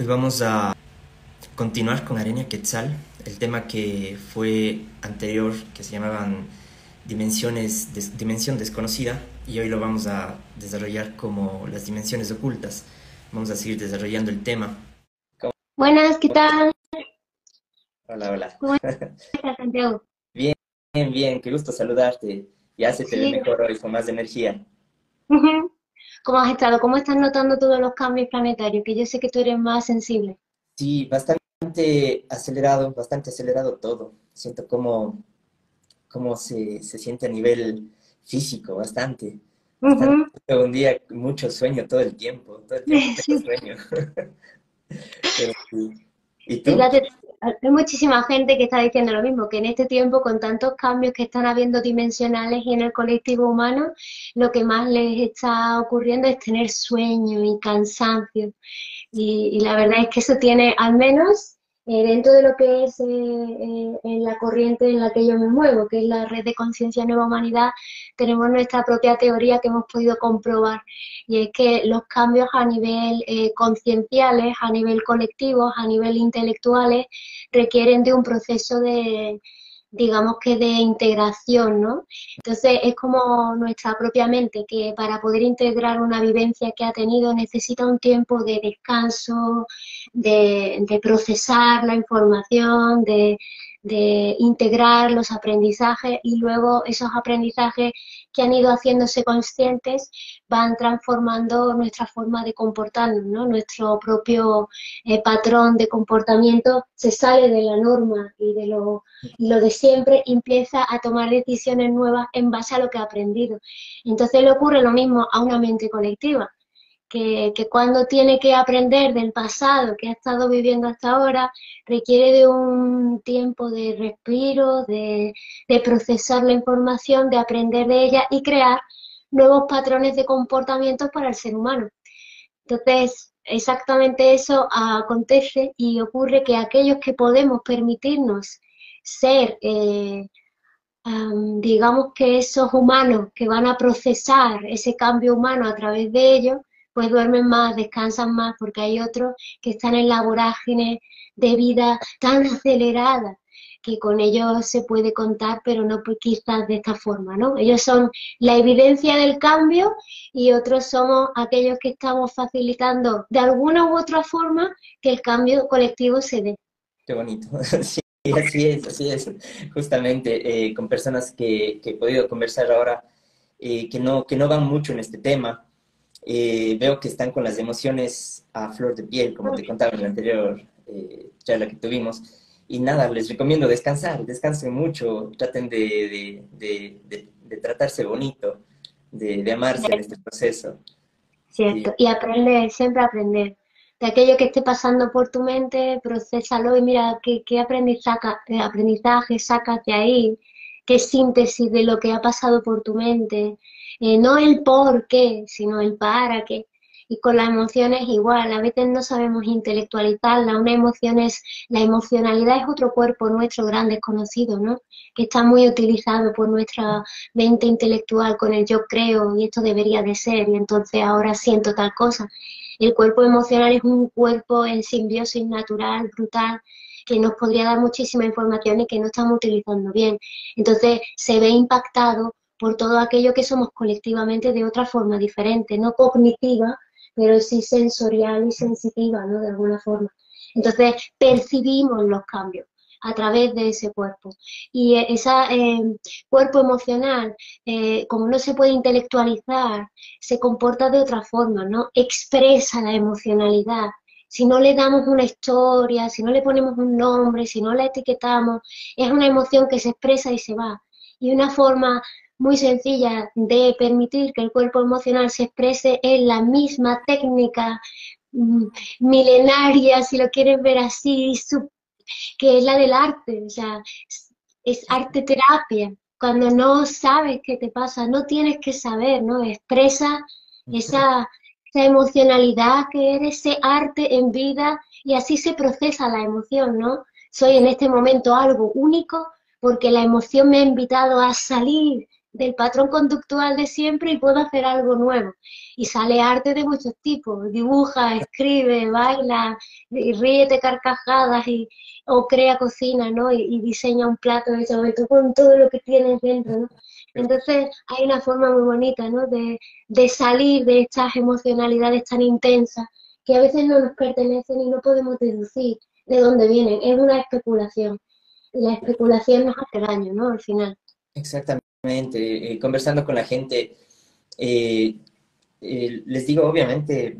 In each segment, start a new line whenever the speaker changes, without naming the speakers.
Hoy vamos a continuar con Arena Quetzal, el tema que fue anterior, que se llamaban dimensiones, dimensión desconocida, y hoy lo vamos a desarrollar como las dimensiones ocultas. Vamos a seguir desarrollando el tema.
Buenas, ¿qué tal?
Hola, hola.
¿Cómo estás, Santiago?
Bien, bien, bien, qué gusto saludarte. Ya se te ve mejor hoy, con más energía.
¿Cómo has estado? ¿Cómo estás notando todos los cambios planetarios? Que yo sé que tú eres más sensible.
Sí, bastante acelerado, bastante acelerado todo. Siento como, como se, se siente a nivel físico, bastante. Un día mucho sueño todo el tiempo, todo el tiempo tengo sueño.
¿Y tú? Hay muchísima gente que está diciendo lo mismo, que en este tiempo, con tantos cambios que están habiendo dimensionales y en el colectivo humano, lo que más les está ocurriendo es tener sueño y cansancio. Y, la verdad es que eso tiene, al menos eh, dentro de lo que es eh, eh, en la corriente en la que yo me muevo, que es la red de conciencia Nueva Humanidad, tenemos nuestra propia teoría que hemos podido comprobar. Y es que los cambios a nivel concienciales, a nivel colectivo, a nivel intelectuales, requieren de un proceso de, digamos que de integración, ¿no? Entonces es como nuestra propia mente que para poder integrar una vivencia que ha tenido necesita un tiempo de descanso, de, procesar la información, de, de integrar los aprendizajes y luego esos aprendizajes que han ido haciéndose conscientes van transformando nuestra forma de comportarnos, ¿no? Nuestro propio eh, patrón de comportamiento se sale de la norma y de lo, lo de siempre y empieza a tomar decisiones nuevas en base a lo que ha aprendido. Entonces le ocurre lo mismo a una mente colectiva que, cuando tiene que aprender del pasado que ha estado viviendo hasta ahora, requiere de un tiempo de respiro, de, procesar la información, de aprender de ella y crear nuevos patrones de comportamiento para el ser humano. Entonces, exactamente eso acontece y ocurre que aquellos que podemos permitirnos ser, eh, digamos que esos humanos que van a procesar ese cambio humano a través de ellos, pues duermen más, descansan más, porque hay otros que están en la vorágine de vida tan acelerada que con ellos se puede contar, pero no pues quizás de esta forma, ¿no? Ellos son la evidencia del cambio y otros somos aquellos que estamos facilitando de alguna u otra forma que el cambio colectivo se dé.
Qué bonito. Sí, así es, así es. Justamente eh, con personas que, he podido conversar ahora eh, que, no, que no van mucho en este tema, eh, veo que están con las emociones a flor de piel, como te contaba en la anterior eh, charla que tuvimos. Y nada, les recomiendo descansar, descansen mucho, traten de, tratarse bonito, de, amarse en este proceso.
Cierto, y aprender, siempre aprender. De aquello que esté pasando por tu mente, procesalo y mira qué, qué aprendizaje, eh, aprendizaje sacas de ahí, qué síntesis de lo que ha pasado por tu mente, eh, no el por qué, sino el para qué. Y con las emociones igual, a veces no sabemos intelectualizarla, una emoción es, la emocionalidad es otro cuerpo nuestro gran desconocido, ¿no? Que está muy utilizado por nuestra mente intelectual con el yo creo y esto debería de ser y entonces ahora siento tal cosa. El cuerpo emocional es un cuerpo en simbiosis natural, brutal, que nos podría dar muchísima información y que no estamos utilizando bien. Entonces se ve impactado por todo aquello que somos colectivamente de otra forma diferente, no cognitiva, pero sí sensorial y sensitiva, ¿no? De alguna forma. Entonces, percibimos los cambios a través de ese cuerpo. Y ese eh, cuerpo emocional, eh, como no se puede intelectualizar, se comporta de otra forma, ¿no? Expresa la emocionalidad. Si no le damos una historia, si no le ponemos un nombre, si no la etiquetamos, es una emoción que se expresa y se va. Y una forma muy sencilla de permitir que el cuerpo emocional se exprese en la misma técnica mm, milenaria, si lo quieres ver así, que es la del arte, o sea, es arte terapia. Cuando no sabes qué te pasa, no tienes que saber, ¿no? Expresa esa, esa emocionalidad que eres, ese arte en vida y así se procesa la emoción, ¿no? Soy en este momento algo único porque la emoción me ha invitado a salir del patrón conductual de siempre y puedo hacer algo nuevo. Y sale arte de muchos tipos, dibuja, escribe, baila, y ríete carcajadas y, o crea cocina, ¿no? Y, diseña un plato ese momento con todo lo que tienes dentro, ¿no? Entonces hay una forma muy bonita, ¿no? De, de salir de estas emocionalidades tan intensas que a veces no nos pertenecen y no podemos deducir de dónde vienen. Es una especulación. La especulación nos hace daño, ¿no? Al final.
Exactamente. Eh, conversando con la gente, eh, eh, les digo, obviamente,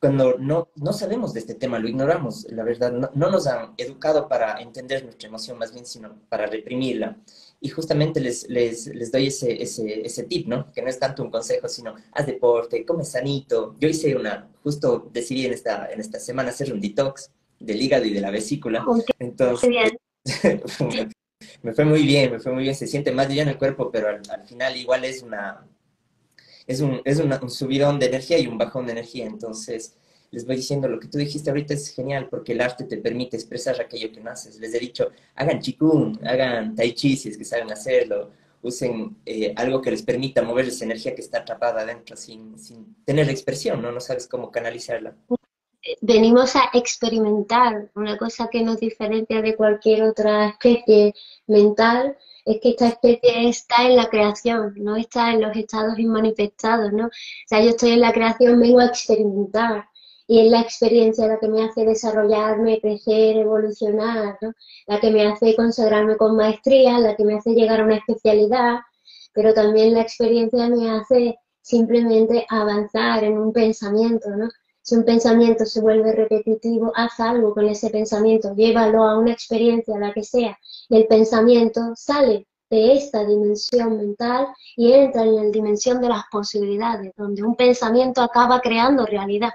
cuando no, no sabemos de este tema, lo ignoramos, la verdad, no, nos han educado para entender nuestra emoción, más bien, sino para reprimirla. Y justamente les, les, les doy ese, ese, ese, tip, ¿no? Que no es tanto un consejo, sino haz deporte, come sanito. Yo hice una, justo decidí en esta, en esta semana hacer un detox del hígado y de la vesícula. Entonces, me fue muy bien, me fue muy bien, se siente más en el cuerpo, pero al, final igual es una es, un, es un subidón de energía y un bajón de energía, entonces les voy diciendo, lo que tú dijiste ahorita es genial porque el arte te permite expresar aquello que naces. Les he dicho, hagan chikung, hagan tai chi si es que saben hacerlo, usen eh, algo que les permita mover esa energía que está atrapada adentro sin, sin tener expresión, ¿no? No sabes cómo canalizarla
venimos a experimentar. Una cosa que nos diferencia de cualquier otra especie mental es que esta especie está en la creación, no está en los estados inmanifestados, ¿no? O sea, yo estoy en la creación, vengo a experimentar y es la experiencia la que me hace desarrollarme, crecer, evolucionar. La que me hace consagrarme con maestría, la que me hace llegar a una especialidad, pero también la experiencia me hace simplemente avanzar en un pensamiento, ¿no? Si un pensamiento se vuelve repetitivo, haz algo con ese pensamiento, llévalo a una experiencia, la que sea. Y el pensamiento sale de esta dimensión mental y entra en la dimensión de las posibilidades, donde un pensamiento acaba creando realidad.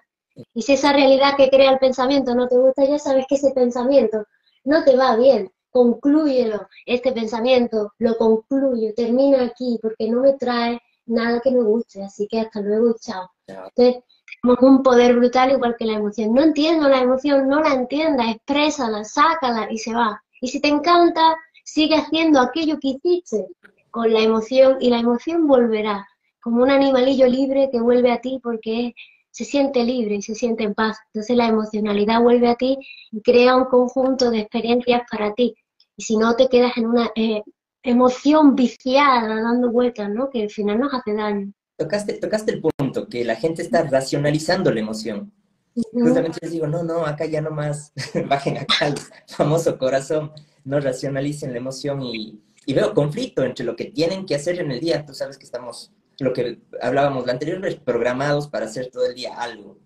Y si esa realidad que crea el pensamiento no te gusta, ya sabes que ese pensamiento no te va bien. Conclúyelo, este pensamiento, lo concluyo, termina aquí, porque no me trae nada que me guste, así que hasta luego chao. Entonces, tenemos un poder brutal igual que la emoción. No entiendo la emoción, no la entienda, exprésala, sácala y se va. Y si te encanta, sigue haciendo aquello que hiciste con la emoción y la emoción volverá, como un animalillo libre que vuelve a ti porque se siente libre y se siente en paz. Entonces la emocionalidad vuelve a ti y crea un conjunto de experiencias para ti. Y si no, te quedas en una eh, emoción viciada, dando vueltas, ¿no? Que al final nos hace daño
tocaste, tocaste el punto, que la gente está racionalizando la emoción. Justamente les digo, no, no, acá ya no más, bajen acá al famoso corazón, no racionalicen la emoción y, y, veo conflicto entre lo que tienen que hacer en el día. Tú sabes que estamos, lo que hablábamos la anterior vez, programados para hacer todo el día algo.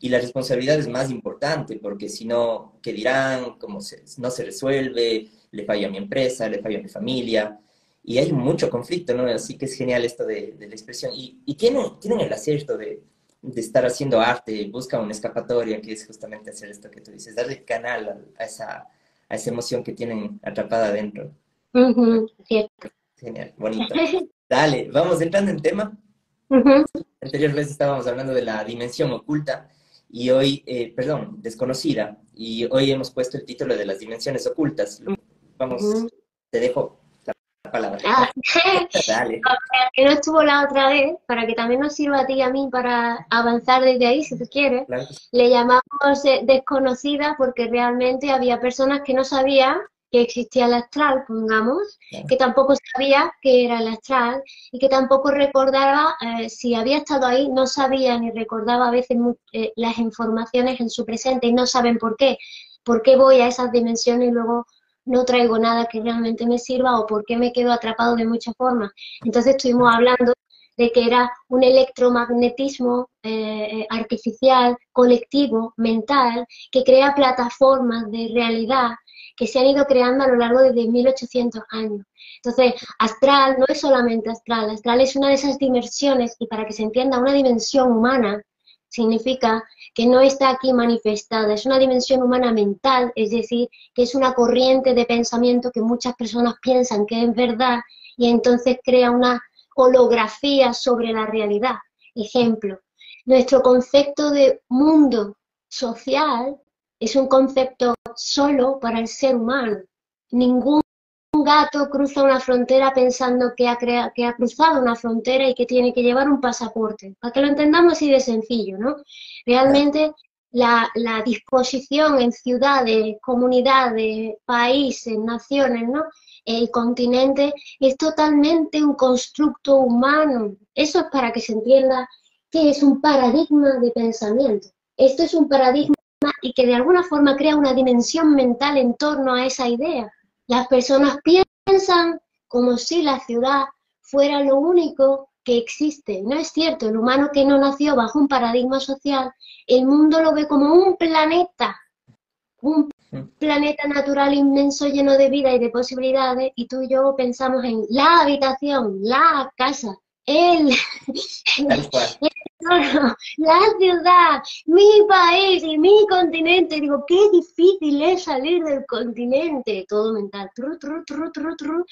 Y la responsabilidad es más importante, porque si no, ¿qué dirán? ¿Cómo se, no se resuelve? ¿Le fallo a mi empresa? ¿Le fallo a mi familia? Y hay mucho conflicto, ¿no? Así que es genial esto de, la expresión. Y, y, tienen, tienen el acierto de, de, estar haciendo arte, busca una escapatoria, que es justamente hacer esto que tú dices, darle canal a, esa, a esa emoción que tienen atrapada adentro.
cierto.
Genial, bonito. Dale, vamos entrando en tema. Uh Anterior vez estábamos hablando de la dimensión oculta y hoy, eh, perdón, desconocida, y hoy hemos puesto el título de las dimensiones ocultas. Vamos, te dejo palabra. Ah,
que no estuvo la otra vez, para que también nos sirva a ti y a mí para avanzar desde ahí, si tú quieres, le llamamos eh, desconocida porque realmente había personas que no sabían que existía el astral, pongamos, que tampoco sabía que era el astral y que tampoco recordaba, eh, si había estado ahí, no sabía ni recordaba a veces eh, las informaciones en su presente y no saben por qué. ¿Por qué voy a esas dimensiones y luego no traigo nada que realmente me sirva o por qué me quedo atrapado de muchas formas. Entonces estuvimos hablando de que era un electromagnetismo eh, artificial, colectivo, mental, que crea plataformas de realidad que se han ido creando a lo largo de 1800 años. Entonces, astral no es solamente astral, astral es una de esas dimensiones, y para que se entienda, una dimensión humana significa que no está aquí manifestada, es una dimensión humana mental, es decir, que es una corriente de pensamiento que muchas personas piensan que es verdad y entonces crea una holografía sobre la realidad. Ejemplo, nuestro concepto de mundo social es un concepto solo para el ser humano. Ningún un gato cruza una frontera pensando que ha, que ha cruzado una frontera y que tiene que llevar un pasaporte. Para que lo entendamos así de sencillo, ¿no? Realmente la, la disposición en ciudades, comunidades, países, naciones, ¿no? El continente es totalmente un constructo humano. Eso es para que se entienda que es un paradigma de pensamiento. Esto es un paradigma y que de alguna forma crea una dimensión mental en torno a esa idea. Las personas piensan como si la ciudad fuera lo único que existe. No es cierto, el humano que no nació bajo un paradigma social, el mundo lo ve como un planeta, un planeta natural inmenso lleno de vida y de posibilidades, y tú y yo pensamos en la habitación, la casa, el, la ciudad, mi país y mi continente. Digo, qué difícil es salir del continente. Todo mental. Tru, tru, tru, tru, tru,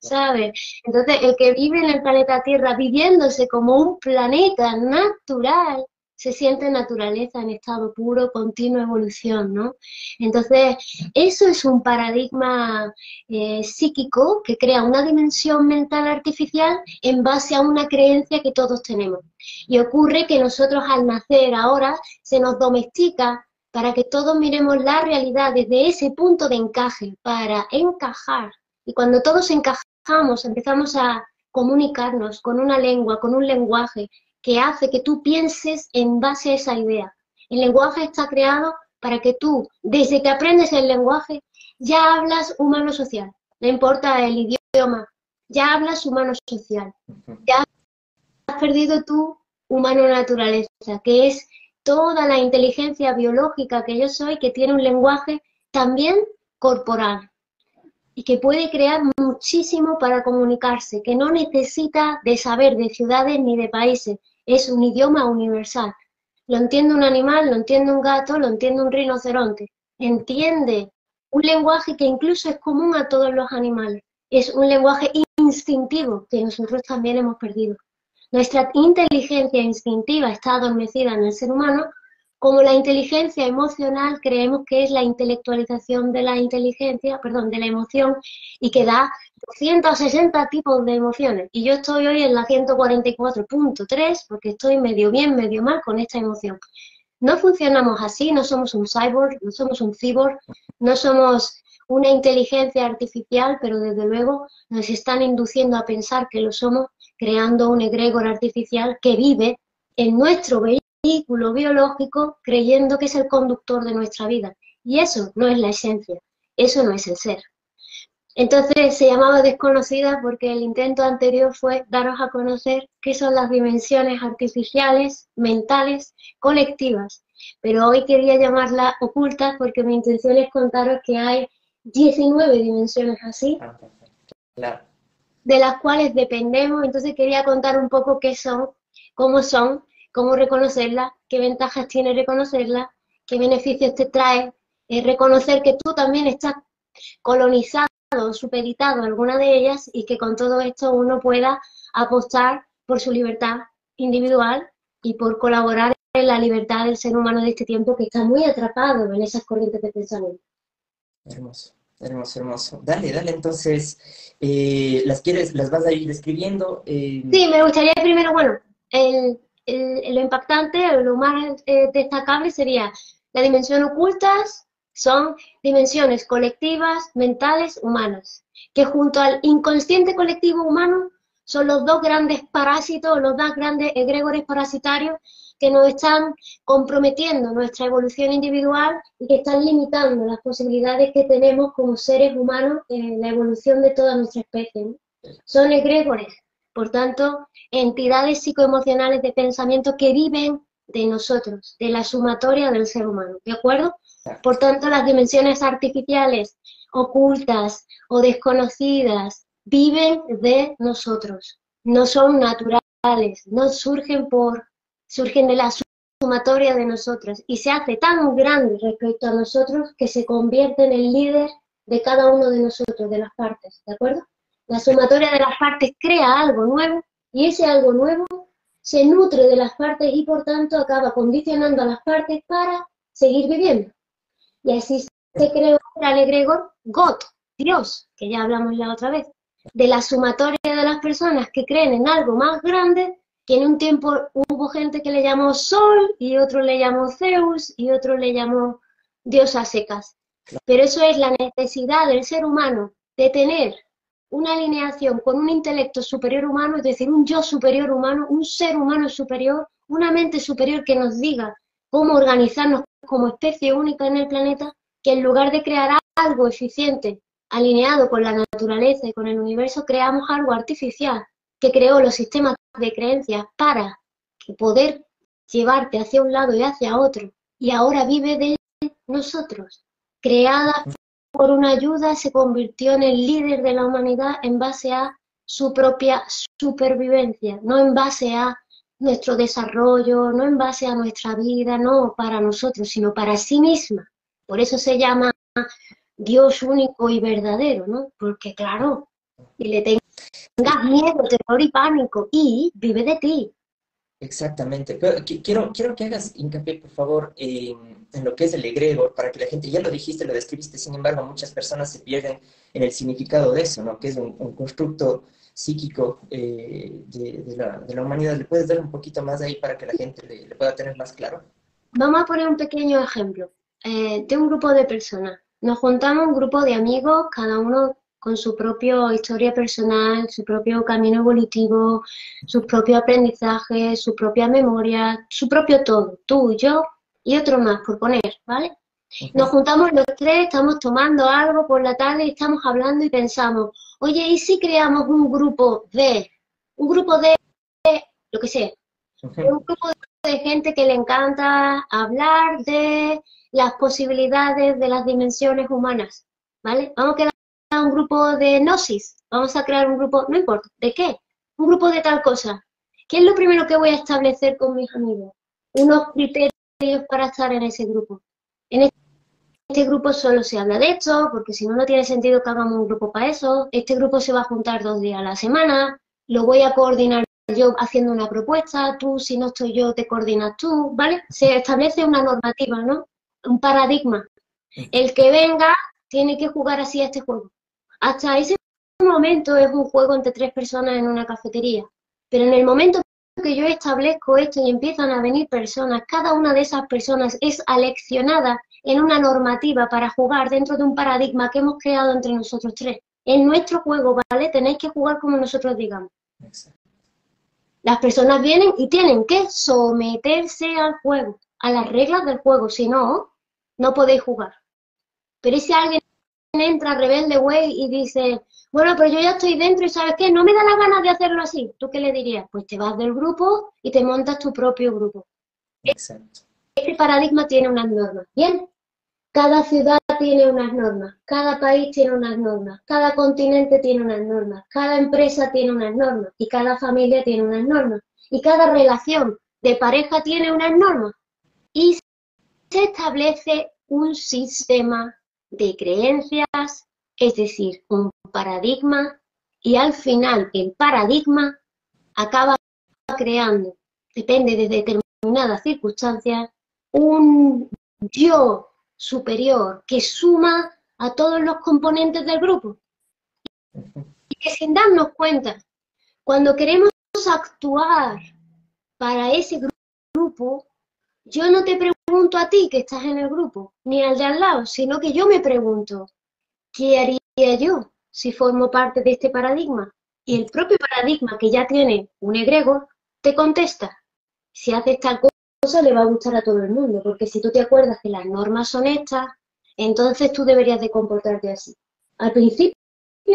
¿Sabes? Entonces, el que vive en el planeta Tierra viviéndose como un planeta natural, se siente naturaleza en estado puro, continua evolución, ¿no? Entonces, eso es un paradigma eh, psíquico que crea una dimensión mental artificial en base a una creencia que todos tenemos. Y ocurre que nosotros al nacer ahora se nos domestica para que todos miremos la realidad desde ese punto de encaje, para encajar. Y cuando todos encajamos, empezamos a comunicarnos con una lengua, con un lenguaje, que hace que tú pienses en base a esa idea. El lenguaje está creado para que tú, desde que aprendes el lenguaje, ya hablas humano-social. No importa el idioma, ya hablas humano-social. Ya has perdido tu humano-naturaleza, que es toda la inteligencia biológica que yo soy, que tiene un lenguaje también corporal y que puede crear muchísimo para comunicarse, que no necesita de saber de ciudades ni de países, es un idioma universal. Lo entiende un animal, lo entiende un gato, lo entiende un rinoceronte. Entiende un lenguaje que incluso es común a todos los animales. Es un lenguaje instintivo que nosotros también hemos perdido. Nuestra inteligencia instintiva está adormecida en el ser humano, como la inteligencia emocional creemos que es la intelectualización de la inteligencia, perdón, de la emoción y que da 160 tipos de emociones y yo estoy hoy en la 144.3 porque estoy medio bien, medio mal con esta emoción. No funcionamos así, no somos un cyborg, no somos un cyborg, no somos una inteligencia artificial, pero desde luego nos están induciendo a pensar que lo somos, creando un egregor artificial que vive en nuestro vehículo biológico creyendo que es el conductor de nuestra vida. Y eso no es la esencia, eso no es el ser. Entonces se llamaba desconocida porque el intento anterior fue daros a conocer qué son las dimensiones artificiales, mentales, colectivas. Pero hoy quería llamarlas ocultas porque mi intención es contaros que hay 19 dimensiones así, ah, de las cuales dependemos. Entonces quería contar un poco qué son, cómo son, cómo reconocerlas, qué ventajas tiene reconocerlas, qué beneficios te trae, reconocer que tú también estás colonizado supeditado alguna de ellas y que con todo esto uno pueda apostar por su libertad individual y por colaborar en la libertad del ser humano de este tiempo que está muy atrapado en esas corrientes de pensamiento.
Hermoso, hermoso, hermoso. Dale, dale, entonces, eh, ¿las quieres, las vas a ir describiendo?
Eh, sí, me gustaría primero, bueno, el, lo impactante, lo más eh, destacable sería la dimensión ocultas, son dimensiones colectivas, mentales, humanas, que junto al inconsciente colectivo humano son los dos grandes parásitos, los dos grandes egregores parasitarios que nos están comprometiendo nuestra evolución individual y que están limitando las posibilidades que tenemos como seres humanos en la evolución de toda nuestra especie. Son egregores, por tanto, entidades psicoemocionales de pensamiento que viven de nosotros, de la sumatoria del ser humano, ¿de acuerdo? Por tanto, las dimensiones artificiales ocultas o desconocidas viven de nosotros, no son naturales, no surgen por, surgen de la sumatoria de nosotros y se hace tan grande respecto a nosotros que se convierte en el líder de cada uno de nosotros, de las partes, ¿de acuerdo? La sumatoria de las partes crea algo nuevo y ese algo nuevo se nutre de las partes y por tanto acaba condicionando a las partes para seguir viviendo. Y así se creó el egregor GOT, Dios, que ya hablamos la otra vez, de la sumatoria de las personas que creen en algo más grande, que en un tiempo hubo gente que le llamó Sol y otro le llamó Zeus y otro le llamó Diosa secas. Pero eso es la necesidad del ser humano de tener una alineación con un intelecto superior humano, es decir, un yo superior humano, un ser humano superior, una mente superior que nos diga cómo organizarnos como especie única en el planeta, que en lugar de crear algo eficiente, alineado con la naturaleza y con el universo, creamos algo artificial que creó los sistemas de creencias para poder llevarte hacia un lado y hacia otro, y ahora vive de nosotros. Creada por una ayuda, se convirtió en el líder de la humanidad en base a su propia supervivencia, no en base a nuestro desarrollo, no en base a nuestra vida, no para nosotros, sino para sí misma. Por eso se llama Dios único y verdadero, ¿no? Porque claro, y le tengas miedo, terror y pánico, y vive de ti.
Exactamente. Pero quiero, quiero que hagas hincapié, por favor, en, lo que es el egregor, para que la gente, ya lo dijiste, lo describiste, sin embargo, muchas personas se pierden en el significado de eso, ¿no? Que es un, constructo psíquico eh, de, la, de, la, humanidad. ¿Le puedes dar un poquito más ahí para que la gente le, pueda tener más claro?
Vamos a poner un pequeño ejemplo eh, de un grupo de personas. Nos juntamos un grupo de amigos, cada uno con su propia historia personal, su propio camino evolutivo, sus propios aprendizajes, su propia memoria, su propio todo, tú, yo y otro más, por poner, ¿vale? Nos juntamos los tres, estamos tomando algo por la tarde y estamos hablando y pensamos, oye, ¿y si creamos un grupo de, un grupo de, lo que sé, un grupo de gente que le encanta hablar de las posibilidades de las dimensiones humanas, ¿vale? Vamos a un grupo de gnosis, vamos a crear un grupo, no importa, ¿de qué? Un grupo de tal cosa. ¿Qué es lo primero que voy a establecer con mis amigos? Unos criterios para estar en ese grupo. En este grupo solo se habla de esto, porque si no, no tiene sentido que hagamos un grupo para eso. Este grupo se va a juntar dos días a la semana, lo voy a coordinar yo haciendo una propuesta, tú, si no estoy yo, te coordinas tú, ¿vale? Se establece una normativa, ¿no? Un paradigma. El que venga tiene que jugar así a este juego. Hasta ese momento es un juego entre tres personas en una cafetería, pero en el momento que yo establezco esto y empiezan a venir personas, cada una de esas personas es aleccionada en una normativa para jugar dentro de un paradigma que hemos creado entre nosotros tres. En nuestro juego, ¿vale? Tenéis que jugar como nosotros digamos. Las personas vienen y tienen que someterse al juego, a las reglas del juego, si no, no podéis jugar. Pero si alguien entra rebelde, güey, y dice, bueno, pero yo ya estoy dentro y ¿sabes qué? No me da la gana de hacerlo así. ¿Tú qué le dirías? Pues te vas del grupo y te montas tu propio grupo. Exacto. Este paradigma tiene unas normas, ¿bien? Cada ciudad tiene unas normas, cada país tiene unas normas, cada continente tiene unas normas, cada empresa tiene unas normas y cada familia tiene unas normas y cada relación de pareja tiene unas normas y se establece un sistema de creencias, es decir, un paradigma, y al final el paradigma acaba creando, depende de determinadas circunstancias, un yo superior que suma a todos los componentes del grupo. Y que sin darnos cuenta, cuando queremos actuar para ese grupo, yo no te pregunto a ti que estás en el grupo, ni al de al lado, sino que yo me pregunto, ¿qué haría yo si formo parte de este paradigma? Y el propio paradigma que ya tiene un egregor te contesta, si haces tal cosa le va a gustar a todo el mundo, porque si tú te acuerdas que las normas son estas, entonces tú deberías de comportarte así. Al principio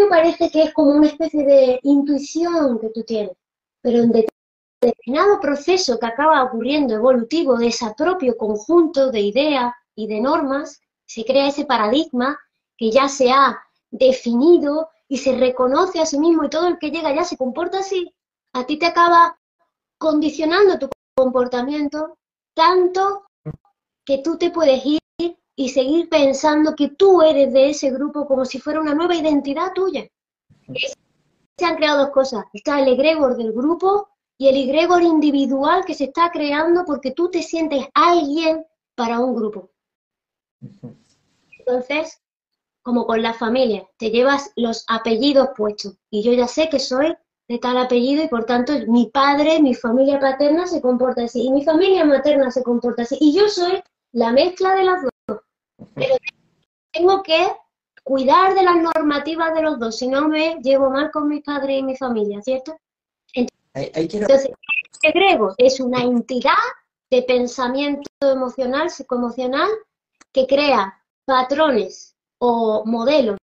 parece que es como una especie de intuición que tú tienes, pero en determinado proceso que acaba ocurriendo evolutivo de ese propio conjunto de ideas y de normas, se crea ese paradigma que ya se ha definido y se reconoce a sí mismo y todo el que llega ya se comporta así, a ti te acaba condicionando tu comportamiento tanto que tú te puedes ir y seguir pensando que tú eres de ese grupo como si fuera una nueva identidad tuya. Se han creado dos cosas. Está el egregor del grupo y el egregor individual que se está creando porque tú te sientes alguien para un grupo. Entonces, como con la familia, te llevas los apellidos puestos y yo ya sé que soy de tal apellido y por tanto mi padre, mi familia paterna se comporta así y mi familia materna se comporta así y yo soy la mezcla de las dos. Pero tengo que cuidar de las normativas de los dos, si no me llevo mal con mi padre y mi familia, ¿cierto? Entonces, el grego es una entidad de pensamiento emocional, psicoemocional, que crea patrones o modelos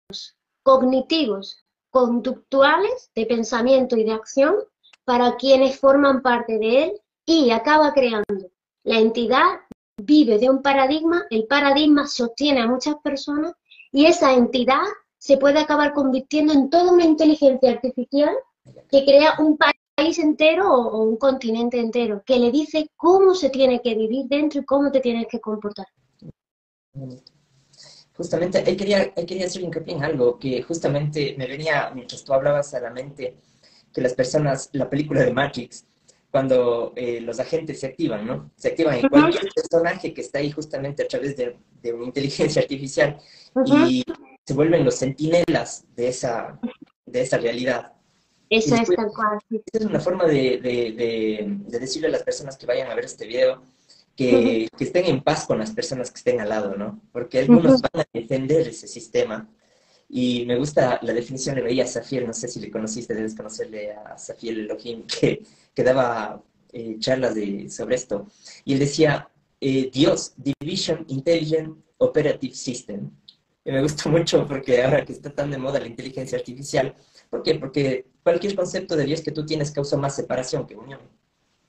cognitivos, conductuales de pensamiento y de acción para quienes forman parte de él y acaba creando. La entidad vive de un paradigma, el paradigma sostiene a muchas personas y esa entidad se puede acabar convirtiendo en toda una inteligencia artificial que crea un país entero o, un continente entero, que le dice cómo se tiene que vivir dentro y cómo te tienes que comportar.
Justamente, ahí quería, quería hacer hincapié en algo que justamente me venía, mientras tú hablabas a la mente, que las personas, la película de Matrix, cuando eh, los agentes se activan, ¿no? Se activan en cualquier personaje que está ahí justamente a través de, una inteligencia artificial y se vuelven los sentinelas de esa, de esa realidad.
Eso es tal cual.
Es una forma de, de, decirle a las personas que vayan a ver este video que, que, estén en paz con las personas que estén al lado, ¿no? Porque algunos van a defender ese sistema. Y me gusta la definición, le veía a Safiel, no sé si le conociste, debes conocerle a Safiel Elohim, que que daba eh, charlas de, sobre esto. Y él decía, eh, Dios, Division Intelligent Operative System. Y me gusta mucho porque ahora que está tan de moda la inteligencia artificial, ¿por qué? Porque cualquier concepto de Dios que tú tienes causa más separación que unión.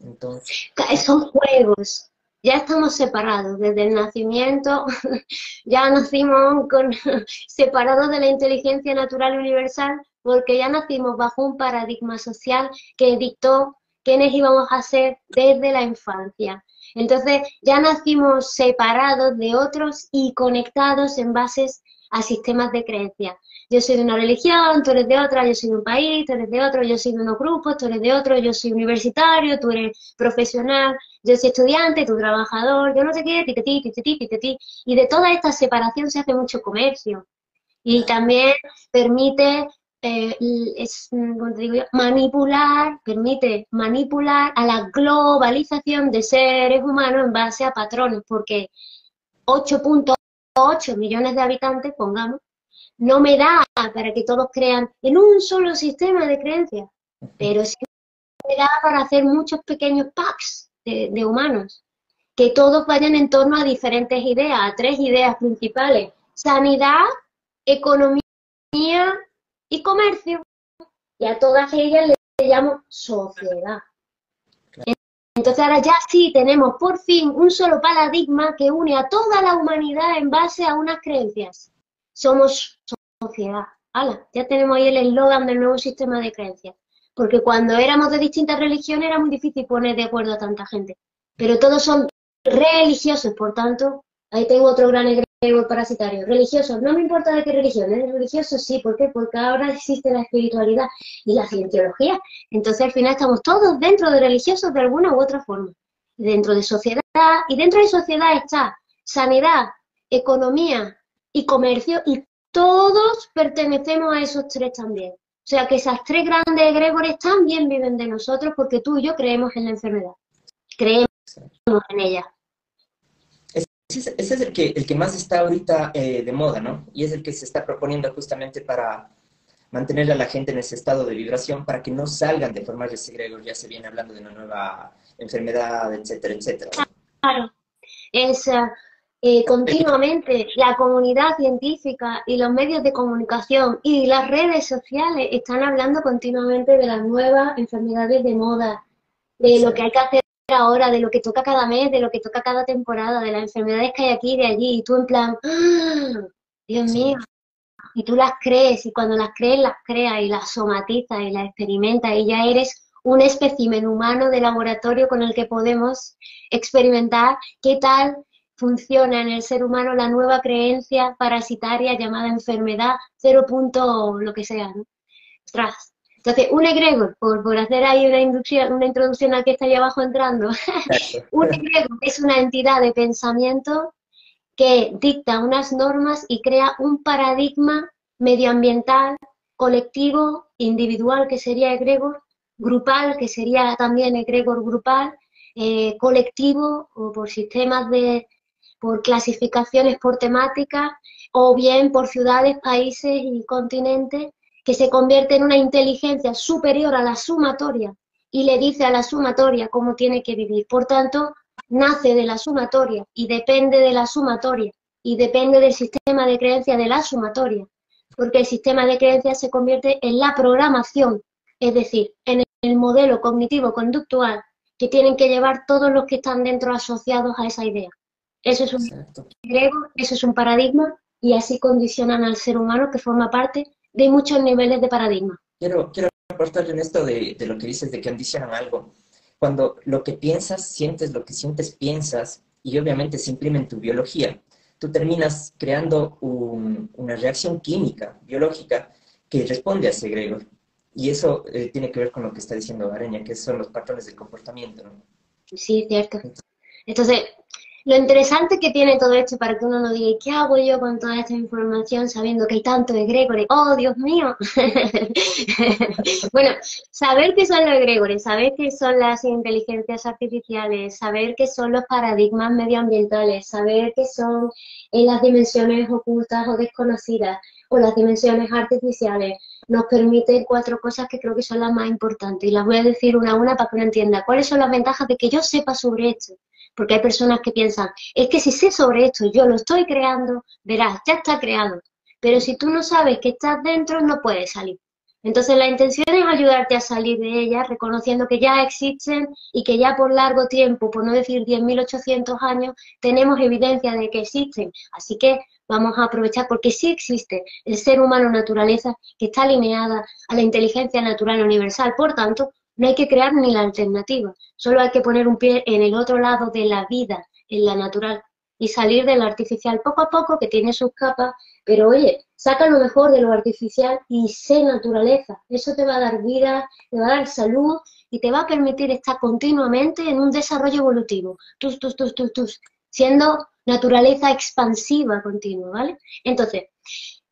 Entonces...
Son juegos. Ya estamos separados desde el nacimiento, ya nacimos con, separados de la inteligencia natural universal porque ya nacimos bajo un paradigma social que dictó quiénes íbamos a ser desde la infancia. Entonces ya nacimos separados de otros y conectados en bases a sistemas de creencia. Yo soy de una religión, tú eres de otra, yo soy de un país, tú eres de otro, yo soy de unos grupos, tú eres de otro, yo soy universitario, tú eres profesional, yo soy estudiante, tú trabajador, yo no sé qué, ti, ti, ti, ti, Y de toda esta separación se hace mucho comercio. Y también permite eh, es, digo manipular, permite manipular a la globalización de seres humanos en base a patrones, porque 8.8 millones de habitantes, pongamos, no me da para que todos crean en un solo sistema de creencias, pero sí me da para hacer muchos pequeños packs de, de humanos, que todos vayan en torno a diferentes ideas, a tres ideas principales, sanidad, economía y comercio, y a todas ellas le llamo sociedad. Entonces ahora ya sí tenemos por fin un solo paradigma que une a toda la humanidad en base a unas creencias. Somos sociedad. ¡Hala! Ya tenemos ahí el eslogan del nuevo sistema de creencias. Porque cuando éramos de distintas religiones era muy difícil poner de acuerdo a tanta gente. Pero todos son religiosos, por tanto, ahí tengo otro gran parasitario. Religiosos, no me importa de qué religión, ¿es religioso? Sí, ¿por qué? Porque ahora existe la espiritualidad y la cienciología. Entonces al final estamos todos dentro de religiosos de alguna u otra forma. Dentro de sociedad, y dentro de sociedad está sanidad, economía y comercio, y todos pertenecemos a esos tres también. O sea que esas tres grandes egregores también viven de nosotros porque tú y yo creemos en la enfermedad. Creemos en ella.
Ese es el que, el que más está ahorita eh, de moda, ¿no? Y es el que se está proponiendo justamente para mantener a la gente en ese estado de vibración para que no salgan de formar ese egregor. Ya se viene hablando de una nueva enfermedad, etcétera, etcétera.
Claro. Es eh, continuamente la comunidad científica y los medios de comunicación y las redes sociales están hablando continuamente de las nuevas enfermedades de moda, de lo que hay que hacer ahora, de lo que toca cada mes, de lo que toca cada temporada, de las enfermedades que hay aquí y de allí, y tú en plan, ¡Ah! Dios mío, y tú las crees, y cuando las crees, las creas, y las somatizas, y las experimentas, y ya eres un espécimen humano de laboratorio con el que podemos experimentar qué tal funciona en el ser humano la nueva creencia parasitaria llamada enfermedad, cero punto lo que sea, ¿no? Ostras, entonces, un egregor, por, por hacer ahí una introducción, una introducción a que está ahí abajo entrando, un egregor es una entidad de pensamiento que dicta unas normas y crea un paradigma medioambiental, colectivo, individual, que sería egregor, grupal, que sería también egregor grupal, eh, colectivo o por sistemas de, por clasificaciones por temática o bien por ciudades, países y continentes, que se convierte en una inteligencia superior a la sumatoria y le dice a la sumatoria cómo tiene que vivir. Por tanto, nace de la sumatoria y depende de la sumatoria y depende del sistema de creencia de la sumatoria, porque el sistema de creencias se convierte en la programación, es decir, en el modelo cognitivo-conductual que tienen que llevar todos los que están dentro asociados a esa idea. Eso es un eso es un paradigma y así condicionan al ser humano que forma parte de muchos niveles de paradigma.
Quiero, quiero aportar en esto de, de lo que dices de que condicionan algo cuando lo que piensas, sientes, lo que sientes, piensas, y obviamente se imprime en tu biología, tú terminas creando una reacción química, biológica, que responde a ese egregor. Y eso eh, tiene que ver con lo que está diciendo Areña, que son los patrones de comportamiento, ¿no?
Sí, cierto. Entonces, lo interesante que tiene todo esto para que uno no diga, ¿qué hago yo con toda esta información sabiendo que hay tanto egregores? ¡Oh, Dios mío! bueno, saber qué son los egregores, saber qué son las inteligencias artificiales, saber qué son los paradigmas medioambientales, saber qué son eh, las dimensiones ocultas o desconocidas o las dimensiones artificiales, nos permite cuatro cosas que creo que son las más importantes. Y las voy a decir una a una para que uno entienda cuáles son las ventajas de que yo sepa sobre esto porque hay personas que piensan, es que si sé sobre esto, yo lo estoy creando, verás, ya está creado. Pero si tú no sabes que estás dentro, no puedes salir. Entonces la intención es ayudarte a salir de ellas, reconociendo que ya existen y que ya por largo tiempo, por no decir 10.800 años, tenemos evidencia de que existen. Así que vamos a aprovechar porque sí existe el ser humano naturaleza que está alineada a la inteligencia natural universal. Por tanto, no hay que crear ni la alternativa, solo hay que poner un pie en el otro lado de la vida, en la natural, y salir del artificial poco a poco, que tiene sus capas, pero oye, saca lo mejor de lo artificial y sé naturaleza. Eso te va a dar vida, te va a dar salud y te va a permitir estar continuamente en un desarrollo evolutivo, tus, tus, tus, tus, tus, siendo naturaleza expansiva continua, ¿vale? Entonces,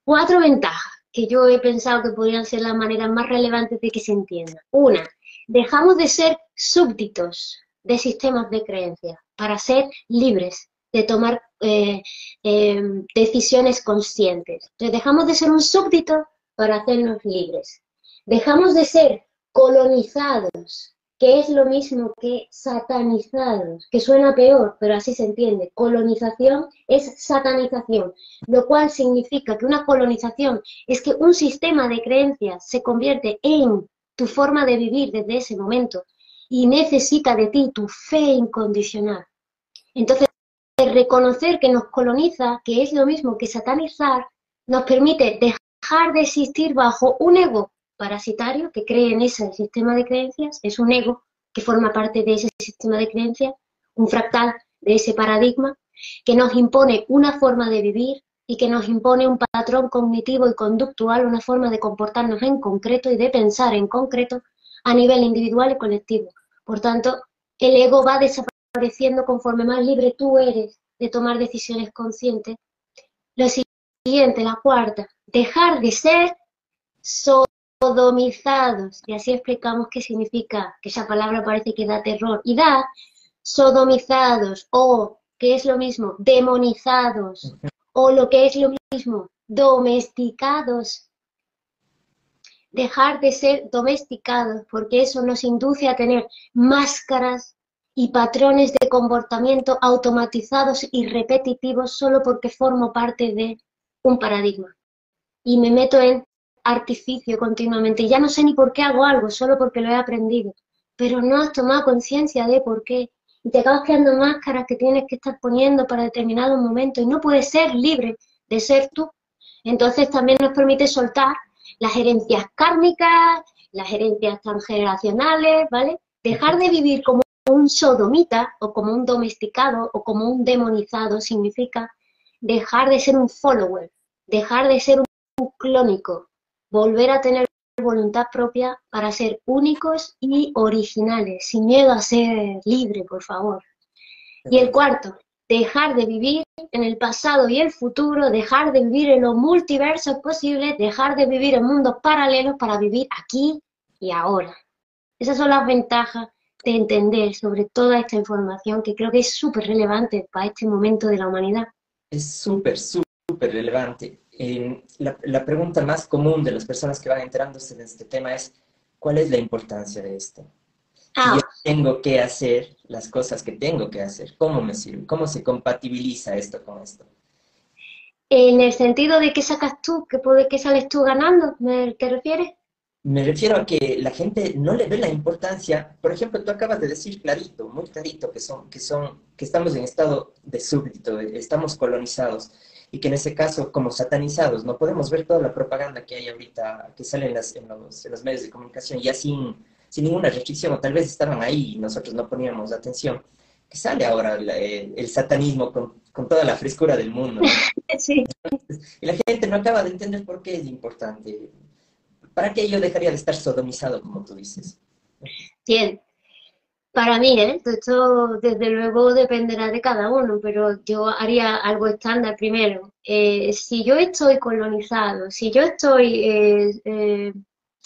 cuatro ventajas que yo he pensado que podrían ser las maneras más relevantes de que se entienda. Una, Dejamos de ser súbditos de sistemas de creencias para ser libres de tomar eh, eh, decisiones conscientes. Entonces, dejamos de ser un súbdito para hacernos libres. Dejamos de ser colonizados, que es lo mismo que satanizados, que suena peor, pero así se entiende. Colonización es satanización, lo cual significa que una colonización es que un sistema de creencias se convierte en tu forma de vivir desde ese momento y necesita de ti tu fe incondicional. Entonces, reconocer que nos coloniza, que es lo mismo que satanizar, nos permite dejar de existir bajo un ego parasitario que cree en ese sistema de creencias, es un ego que forma parte de ese sistema de creencias, un fractal de ese paradigma, que nos impone una forma de vivir, y que nos impone un patrón cognitivo y conductual, una forma de comportarnos en concreto y de pensar en concreto a nivel individual y colectivo. Por tanto, el ego va desapareciendo conforme más libre tú eres de tomar decisiones conscientes. Lo siguiente, la cuarta, dejar de ser sodomizados. Y así explicamos qué significa, que esa palabra parece que da terror. Y da sodomizados o, que es lo mismo, demonizados o lo que es lo mismo, domesticados. Dejar de ser domesticados, porque eso nos induce a tener máscaras y patrones de comportamiento automatizados y repetitivos solo porque formo parte de un paradigma. Y me meto en artificio continuamente. Ya no sé ni por qué hago algo, solo porque lo he aprendido. Pero no has tomado conciencia de por qué y te acabas creando máscaras que tienes que estar poniendo para determinado momento y no puedes ser libre de ser tú. Entonces también nos permite soltar las herencias kármicas, las herencias transgeneracionales, ¿vale? Dejar de vivir como un sodomita o como un domesticado o como un demonizado significa dejar de ser un follower, dejar de ser un clónico, volver a tener voluntad propia para ser únicos y originales, sin miedo a ser libre, por favor. Y el cuarto, dejar de vivir en el pasado y el futuro, dejar de vivir en los multiversos posibles, dejar de vivir en mundos paralelos para vivir aquí y ahora. Esas son las ventajas de entender sobre toda esta información que creo que es súper relevante para este momento de la humanidad.
Es súper, súper relevante. La, pregunta más común de las personas que van enterándose de este tema es, ¿cuál es la importancia de esto? Ah. yo tengo que hacer las cosas que tengo que hacer, ¿cómo me sirve? ¿Cómo se compatibiliza esto con esto?
En el sentido de qué sacas tú, qué, qué sales tú ganando, ¿te refieres?
Me refiero a que la gente no le ve la importancia. Por ejemplo, tú acabas de decir clarito, muy clarito, que son, que son, que estamos en estado de súbdito, estamos colonizados y que en ese caso, como satanizados, no podemos ver toda la propaganda que hay ahorita, que sale en, los, medios de comunicación, ya sin, sin ninguna restricción, o tal vez estaban ahí y nosotros no poníamos atención. Que sale ahora el, satanismo con, con, toda la frescura del mundo. Sí. y la gente no acaba de entender por qué es importante ¿Para qué yo dejaría de estar sodomizado, como tú dices?
Bien. Para mí, ¿eh? esto desde luego dependerá de cada uno, pero yo haría algo estándar primero. Eh, si yo estoy colonizado, si yo estoy eh, eh,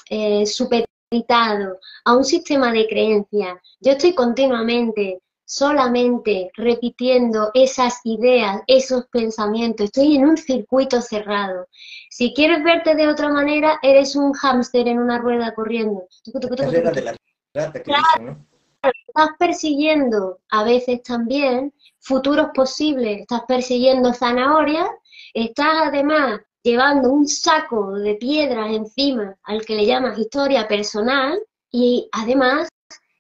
eh supeditado a un sistema de creencias, yo estoy continuamente solamente repitiendo esas ideas, esos pensamientos. Estoy en un circuito cerrado. Si quieres verte de otra manera, eres un hámster en una rueda corriendo. Estás persiguiendo a veces también futuros posibles, estás persiguiendo zanahorias, estás además llevando un saco de piedras encima al que le llamas historia personal y además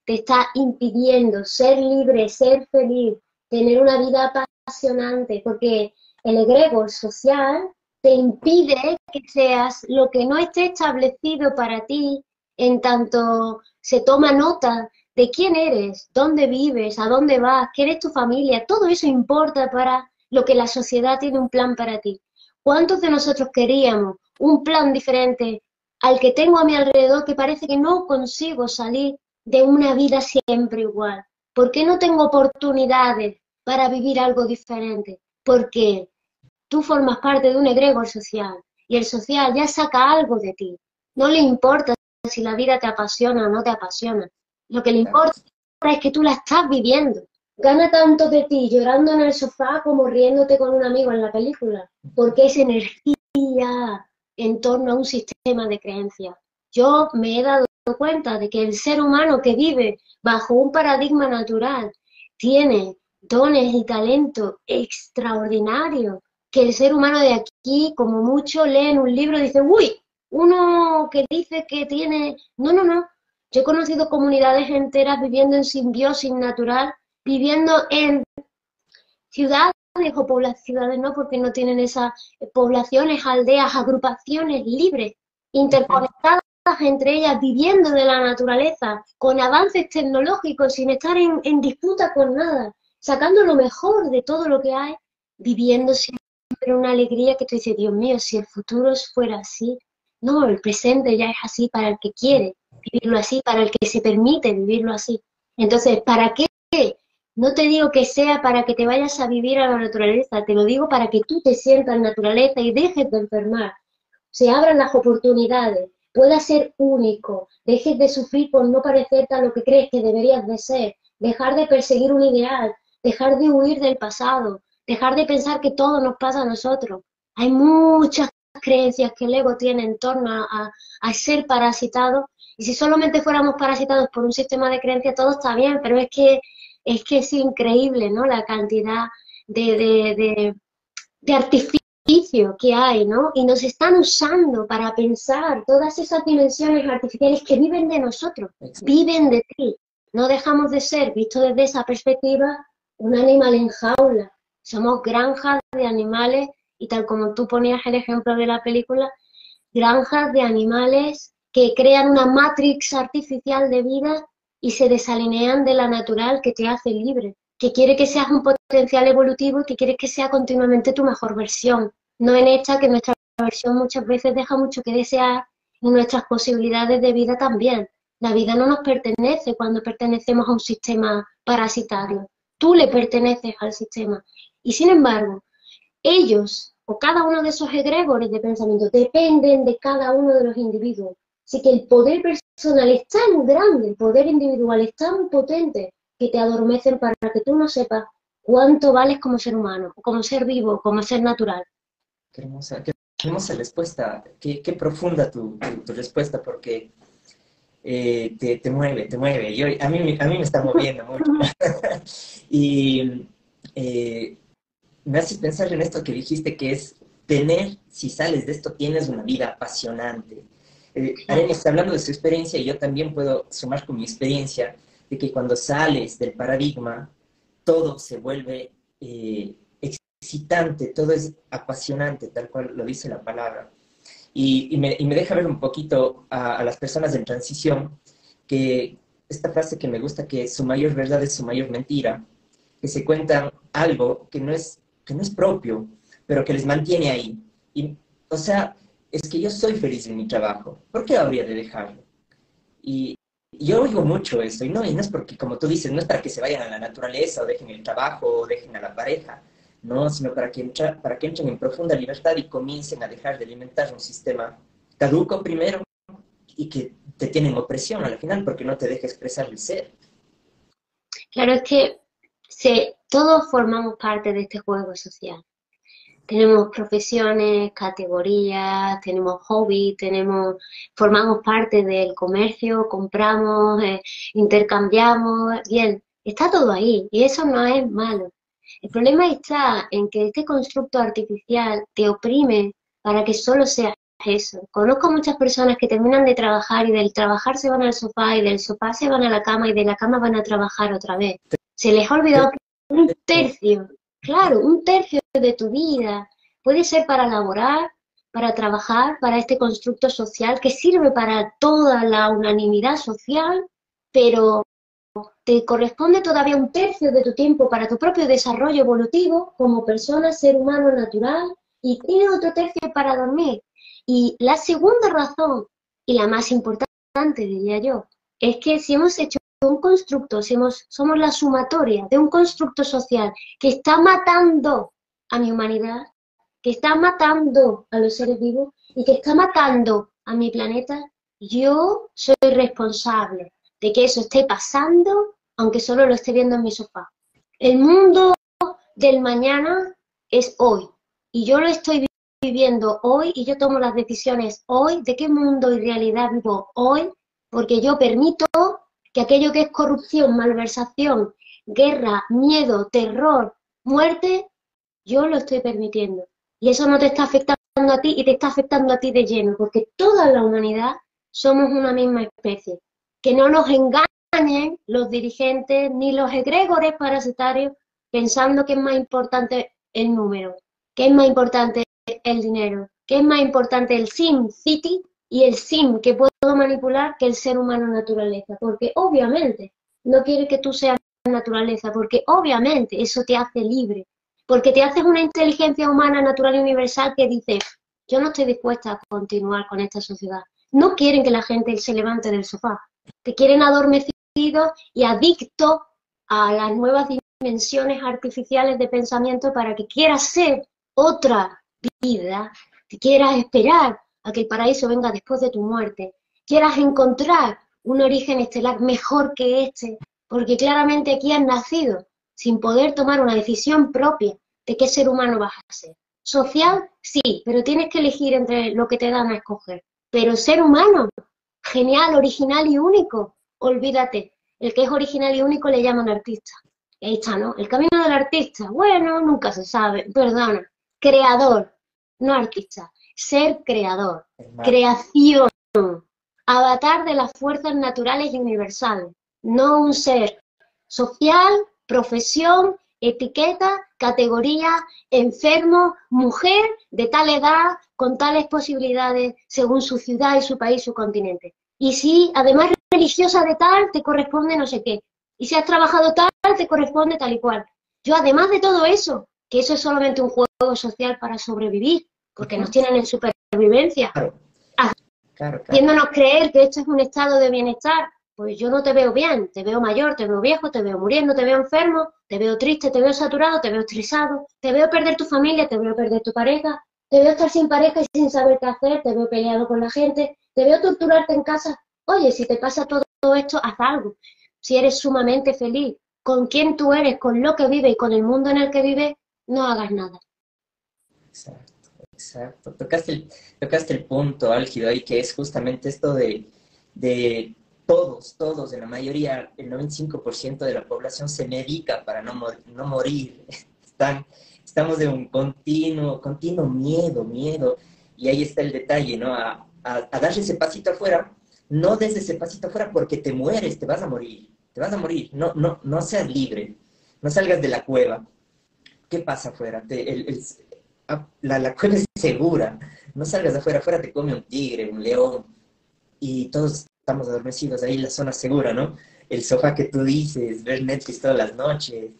te está impidiendo ser libre, ser feliz, tener una vida apasionante, porque el egregor social te impide que seas lo que no esté establecido para ti en tanto se toma nota de quién eres, dónde vives, a dónde vas, quién es tu familia, todo eso importa para lo que la sociedad tiene un plan para ti. ¿Cuántos de nosotros queríamos un plan diferente al que tengo a mi alrededor que parece que no consigo salir de una vida siempre igual? ¿Por qué no tengo oportunidades para vivir algo diferente? Porque tú formas parte de un egregor social y el social ya saca algo de ti. No le importa si la vida te apasiona o no te apasiona. Lo que le importa es que tú la estás viviendo. Gana tanto de ti llorando en el sofá como riéndote con un amigo en la película, porque es energía en torno a un sistema de creencias. Yo me he dado cuenta de que el ser humano que vive bajo un paradigma natural tiene dones y talento extraordinarios que el ser humano de aquí, como mucho, lee en un libro y dice, uy, uno que dice que tiene... No, no, no. Yo he conocido comunidades enteras viviendo en simbiosis natural, viviendo en ciudades o poblaciones, no, porque no tienen esas poblaciones, aldeas, agrupaciones libres, interconectadas entre ellas viviendo de la naturaleza, con avances tecnológicos, sin estar en, disputa con nada, sacando lo mejor de todo lo que hay, viviendo siempre una alegría que tú dices, Dios mío, si el futuro fuera así, no, el presente ya es así para el que quiere vivirlo así, para el que se permite vivirlo así. Entonces, ¿para qué? No te digo que sea para que te vayas a vivir a la naturaleza, te lo digo para que tú te sientas en naturaleza y dejes de enfermar, se abran las oportunidades, pueda ser único, dejes de sufrir por no parecerte a lo que crees que deberías de ser, dejar de perseguir un ideal, dejar de huir del pasado, dejar de pensar que todo nos pasa a nosotros. Hay muchas creencias que el ego tiene en torno a, ser parasitado y si solamente fuéramos parasitados por un sistema de creencias todo está bien, pero es que es que es increíble, ¿no? La cantidad de, de, de, de que hay, ¿no? Y nos están usando para pensar todas esas dimensiones artificiales que viven de nosotros, viven de ti. No dejamos de ser, visto desde esa perspectiva, un animal en jaula. Somos granjas de animales y tal como tú ponías el ejemplo de la película, granjas de animales que crean una matrix artificial de vida y se desalinean de la natural que te hace libre, que quiere que seas un potencial evolutivo y que quiere que sea continuamente tu mejor versión no en esta que nuestra versión muchas veces deja mucho que desear y nuestras posibilidades de vida también. La vida no nos pertenece cuando pertenecemos a un sistema parasitario. tú le perteneces al sistema. Y sin embargo, ellos o cada uno de esos egregores de pensamiento dependen de cada uno de los individuos. Así que el poder personal es tan grande, el poder individual es tan potente que te adormecen para que tú no sepas cuánto vales como ser humano, como ser vivo, como ser natural.
Qué hermosa, qué hermosa respuesta, qué, qué profunda tu, tu, respuesta, porque eh, te, te, mueve, te mueve. Yo, a, mí, a mí me está moviendo mucho. y eh, me haces pensar en esto que dijiste, que es tener, si sales de esto, tienes una vida apasionante. Eh, está hablando de su experiencia y yo también puedo sumar con mi experiencia de que cuando sales del paradigma, todo se vuelve eh, excitante, todo es apasionante, tal cual lo dice la palabra. Y, me, deja ver un poquito a, a, las personas en transición que esta frase que me gusta, que su mayor verdad es su mayor mentira, que se cuentan algo que no es que no es propio, pero que les mantiene ahí. Y, o sea, es que yo soy feliz en mi trabajo, ¿por qué habría de dejarlo? Y yo oigo mucho eso, y no, y no es porque, como tú dices, no es para que se vayan a la naturaleza o dejen el trabajo o dejen a la pareja, no, sino para que, para que entren en profunda libertad y comiencen a dejar de alimentar un sistema caduco primero y que te tienen opresión al final porque no te deja expresar el ser.
Claro, es que se, todos formamos parte de este juego social. Tenemos profesiones, categorías, tenemos hobbies, tenemos, formamos parte del comercio, compramos, eh, intercambiamos, bien, está todo ahí y eso no es malo. El problema está en que este constructo artificial te oprime para que solo seas eso. Conozco muchas personas que terminan de trabajar y del trabajar se van al sofá y del sofá se van a la cama y de la cama van a trabajar otra vez. Se les ha olvidado un tercio, claro, un tercio de tu vida puede ser para laborar, para trabajar, para este constructo social que sirve para toda la unanimidad social, pero te corresponde todavía un tercio de tu tiempo para tu propio desarrollo evolutivo como persona, ser humano natural, y tiene otro tercio para dormir. Y la segunda razón, y la más importante, diría yo, es que si hemos hecho un constructo, somos, somos la sumatoria de un constructo social que está matando a mi humanidad, que está matando a los seres vivos y que está matando a mi planeta, yo soy responsable de que eso esté pasando, aunque solo lo esté viendo en mi sofá. El mundo del mañana es hoy y yo lo estoy viviendo hoy y yo tomo las decisiones hoy de qué mundo y realidad vivo hoy, porque yo permito que aquello que es corrupción, malversación, guerra, miedo, terror, muerte, yo lo estoy permitiendo. Y eso no te está afectando a ti y te está afectando a ti de lleno, porque toda la humanidad somos una misma especie. Que no nos engañen los dirigentes ni los egregores parasitarios pensando que es más importante el número, que es más importante el dinero, que es más importante el SIM City y el sim que puedo manipular que el ser humano naturaleza, porque obviamente no quiere que tú seas naturaleza, porque obviamente eso te hace libre, porque te haces una inteligencia humana natural y universal que dice, yo no estoy dispuesta a continuar con esta sociedad. No quieren que la gente se levante del sofá, te quieren adormecido y adicto a las nuevas dimensiones artificiales de pensamiento para que quieras ser otra vida, que quieras esperar a que el paraíso venga después de tu muerte, quieras encontrar un origen estelar mejor que este, porque claramente aquí has nacido sin poder tomar una decisión propia de qué ser humano vas a ser. Social, sí, pero tienes que elegir entre lo que te dan a escoger. Pero ser humano, genial, original y único, olvídate. El que es original y único le llaman artista. ahí está, ¿no? El camino del artista, bueno, nunca se sabe, perdona. Creador, no artista ser creador, creación, avatar de las fuerzas naturales y universales, no un ser social, profesión, etiqueta, categoría, enfermo, mujer de tal edad, con tales posibilidades, según su ciudad y su país, su continente. Y si además religiosa de tal, te corresponde no sé qué. Y si has trabajado tal, te corresponde tal y cual. Yo además de todo eso, que eso es solamente un juego social para sobrevivir, porque nos tienen en supervivencia, haciéndonos creer que esto es un estado de bienestar, pues yo no te veo bien, te veo mayor, te veo viejo, te veo muriendo, te veo enfermo, te veo triste, te veo saturado, te veo estresado, te veo perder tu familia, te veo perder tu pareja, te veo estar sin pareja y sin saber qué hacer, te veo peleado con la gente, te veo torturarte en casa. Oye, si te pasa todo esto, haz algo. Si eres sumamente feliz con quién tú eres, con lo que vives y con el mundo en el que vives, no hagas nada.
Exacto, exacto. Tocaste el, tocaste el punto álgido ahí, que es justamente esto de, de todos, todos, en la mayoría, el 95% de la población se medica para no, no morir. Estamos de un continuo, continuo miedo, miedo. Y ahí está el detalle, ¿no? A, a, darle ese pasito afuera, no desde ese pasito afuera porque te mueres, te vas a morir, te vas a morir. No, no, no seas libre, no salgas de la cueva. ¿Qué pasa afuera? Ah, la, la cueva es segura. No salgas de afuera, afuera te come un tigre, un león. Y todos estamos adormecidos ahí en la zona segura, ¿no? El sofá que tú dices, ver Netflix todas las noches,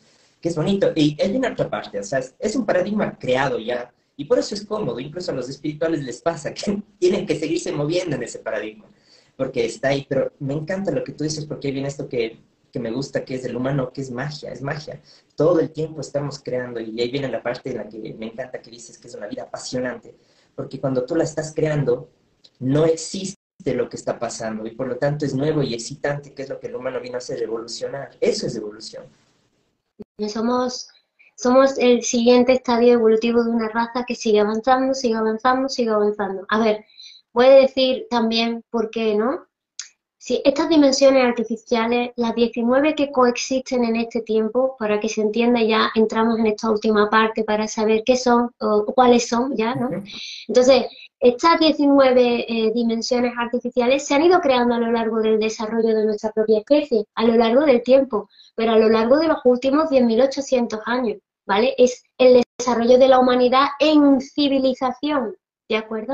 que es bonito. Y es en otra parte, o sea, es, un paradigma creado ya, y por eso es cómodo, incluso a los espirituales les pasa, que tienen que seguirse moviendo en ese paradigma, porque está ahí, pero me encanta lo que tú dices, porque viene esto que, que me gusta, que es el humano, que es magia, es magia. Todo el tiempo estamos creando, y ahí viene la parte en la que me encanta que dices que es una vida apasionante, porque cuando tú la estás creando, no existe lo que está pasando y por lo tanto es nuevo y excitante, que es lo que el humano vino a hacer, revolucionar. Eso es evolución.
Somos, somos el siguiente estadio evolutivo de una raza que sigue avanzando, sigue avanzando, sigue avanzando. A ver, voy decir también por qué, ¿no? Si estas dimensiones artificiales, las 19 que coexisten en este tiempo, para que se entienda ya, entramos en esta última parte para saber qué son o cuáles son ya, ¿no? Entonces, estas 19 eh, dimensiones artificiales se han ido creando a lo largo del desarrollo de nuestra propia especie, a lo largo del tiempo, pero a lo largo de los últimos 10.800 años, ¿vale? Es el desarrollo de la humanidad en civilización, ¿de acuerdo?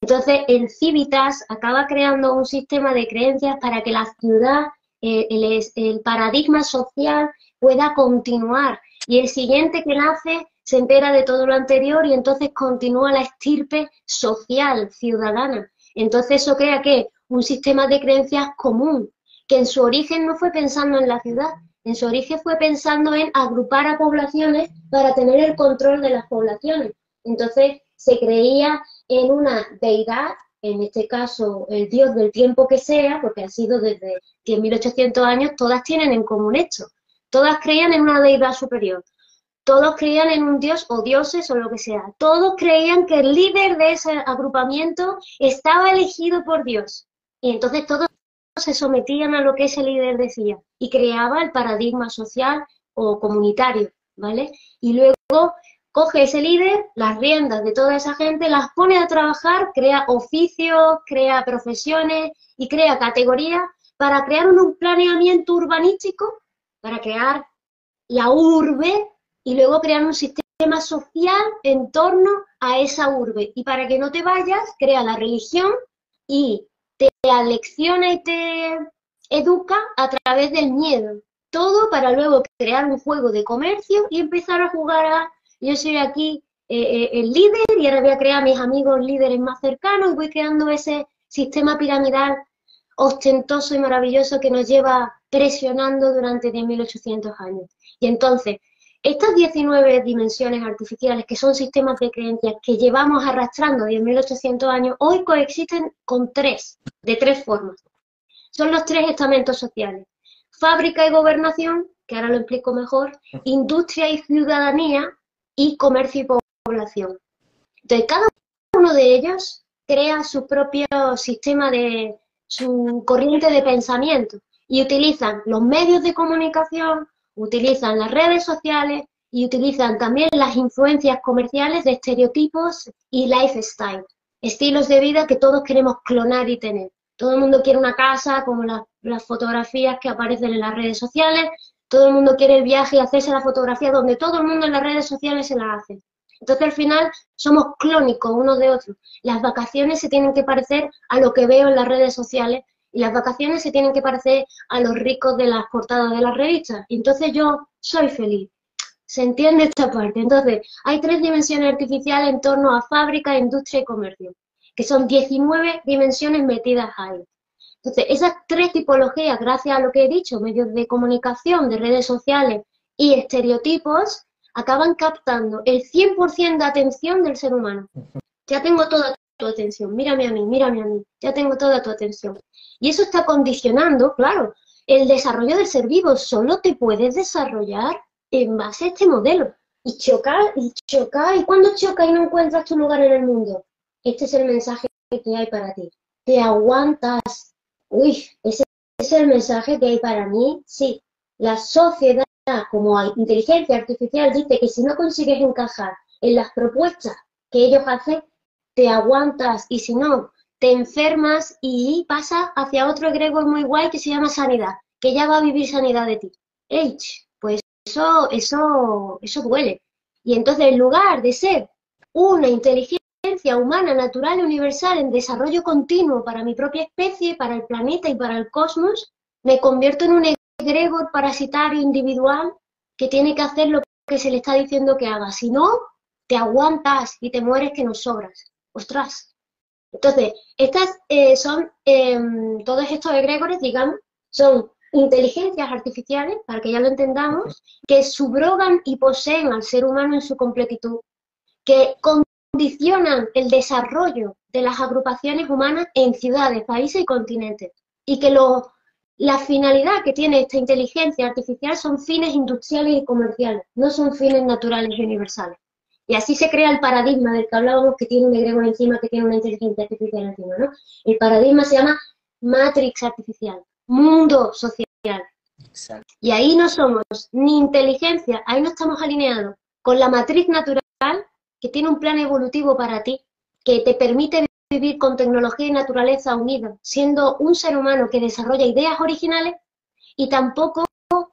Entonces, el Civitas acaba creando un sistema de creencias para que la ciudad, eh, el, el paradigma social pueda continuar. Y el siguiente que nace se entera de todo lo anterior y entonces continúa la estirpe social, ciudadana. Entonces eso crea que un sistema de creencias común, que en su origen no fue pensando en la ciudad, en su origen fue pensando en agrupar a poblaciones para tener el control de las poblaciones. Entonces se creía en una deidad, en este caso el dios del tiempo que sea, porque ha sido desde 10.800 años, todas tienen en común esto. Todas creían en una deidad superior. Todos creían en un dios o dioses o lo que sea. Todos creían que el líder de ese agrupamiento estaba elegido por Dios. Y entonces todos se sometían a lo que ese líder decía y creaba el paradigma social o comunitario, ¿vale? Y luego coge ese líder, las riendas de toda esa gente, las pone a trabajar, crea oficios, crea profesiones y crea categorías para crear un planeamiento urbanístico, para crear la urbe y luego crear un sistema social en torno a esa urbe. Y para que no te vayas, crea la religión y te alecciona y te educa a través del miedo. Todo para luego crear un juego de comercio y empezar a jugar a yo soy aquí eh, eh, el líder y ahora voy a crear a mis amigos líderes más cercanos y voy creando ese sistema piramidal ostentoso y maravilloso que nos lleva presionando durante 10.800 años. Y entonces, estas 19 dimensiones artificiales, que son sistemas de creencias que llevamos arrastrando 10.800 años, hoy coexisten con tres, de tres formas. Son los tres estamentos sociales. Fábrica y gobernación, que ahora lo explico mejor, industria y ciudadanía, y comercio y población. Entonces, cada uno de ellos crea su propio sistema de, su corriente de pensamiento y utilizan los medios de comunicación, utilizan las redes sociales y utilizan también las influencias comerciales de estereotipos y lifestyle, estilos de vida que todos queremos clonar y tener. Todo el mundo quiere una casa como las fotografías que aparecen en las redes sociales, todo el mundo quiere el viaje y hacerse la fotografía donde todo el mundo en las redes sociales se la hace. Entonces al final somos clónicos unos de otros. Las vacaciones se tienen que parecer a lo que veo en las redes sociales y las vacaciones se tienen que parecer a los ricos de las portadas de las revistas. Entonces yo soy feliz. ¿Se entiende esta parte? Entonces, hay tres dimensiones artificiales en torno a fábrica, industria y comercio, que son 19 dimensiones metidas ahí. Entonces, esas tres tipologías, gracias a lo que he dicho, medios de comunicación, de redes sociales y estereotipos, acaban captando el 100% de atención del ser humano. Ya tengo toda tu atención, mírame a mí, mírame a mí, ya tengo toda tu atención. Y eso está condicionando, claro, el desarrollo del ser vivo. Solo te puedes desarrollar en base a este modelo. Y chocar, y chocar, y cuando chocas y no encuentras tu lugar en el mundo, este es el mensaje que hay para ti. Te aguantas. Uy, ese es el mensaje que hay para mí. Sí, la sociedad como inteligencia artificial dice que si no consigues encajar en las propuestas que ellos hacen, te aguantas y si no, te enfermas y pasa hacia otro egregor muy guay que se llama sanidad, que ya va a vivir sanidad de ti. H, pues eso, eso, eso duele. Y entonces en lugar de ser una inteligencia humana, natural y universal en desarrollo continuo para mi propia especie, para el planeta y para el cosmos, me convierto en un egregor parasitario individual que tiene que hacer lo que se le está diciendo que haga. Si no, te aguantas y te mueres que no sobras. Ostras. Entonces, estas eh, son, em, todos estos egregores, digamos, son inteligencias artificiales, para que ya lo entendamos, que subrogan y poseen al ser humano en su completitud, que condicionan el desarrollo de las agrupaciones humanas en ciudades, países y continentes, y que lo la finalidad que tiene esta inteligencia artificial son fines industriales y comerciales, no son fines naturales y universales. Y así se crea el paradigma del que hablábamos que tiene un egregor encima, que tiene una inteligencia artificial encima, ¿no? El paradigma se llama matrix artificial, mundo social. Y ahí no somos ni inteligencia, ahí no estamos alineados con la matriz natural que tiene un plan evolutivo para ti, que te permite vivir con tecnología y naturaleza unidas, siendo un ser humano que desarrolla ideas originales y tampoco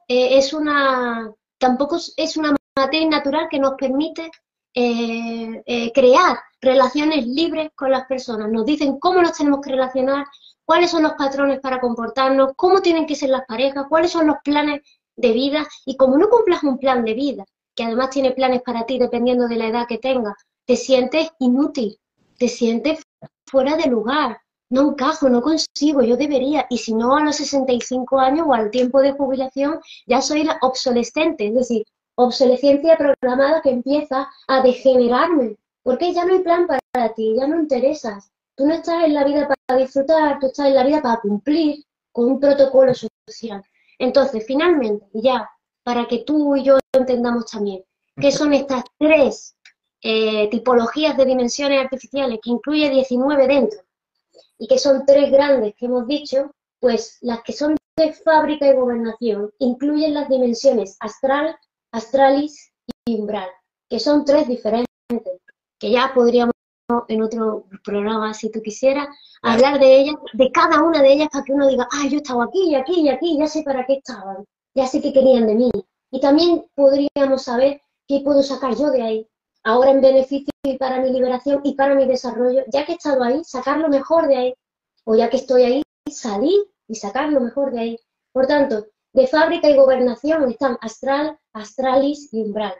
eh, es una tampoco es una materia natural que nos permite eh, eh, crear relaciones libres con las personas. Nos dicen cómo nos tenemos que relacionar, cuáles son los patrones para comportarnos, cómo tienen que ser las parejas, cuáles son los planes de vida. Y como no cumplas un plan de vida, que además tiene planes para ti dependiendo de la edad que tengas, te sientes inútil, te sientes fuera de lugar, no encajo, no consigo, yo debería, y si no a los 65 años o al tiempo de jubilación ya soy la obsolescente, es decir, obsolescencia programada que empieza a degenerarme, porque ya no hay plan para ti, ya no interesas, tú no estás en la vida para disfrutar, tú estás en la vida para cumplir con un protocolo social. Entonces, finalmente, ya, para que tú y yo entendamos también, ¿qué son estas tres eh, tipologías de dimensiones artificiales, que incluye 19 dentro, y que son tres grandes que hemos dicho, pues las que son de fábrica y gobernación incluyen las dimensiones astral, astralis y umbral, que son tres diferentes, que ya podríamos en otro programa, si tú quisieras, hablar de ellas, de cada una de ellas, para que uno diga, ah, yo estaba aquí y aquí y aquí, ya sé para qué estaban, ya sé qué querían de mí. Y también podríamos saber qué puedo sacar yo de ahí, ahora en beneficio y para mi liberación y para mi desarrollo, ya que he estado ahí, sacar lo mejor de ahí, o ya que estoy ahí, salir y sacar lo mejor de ahí. Por tanto, de fábrica y gobernación están astral, astralis y umbral.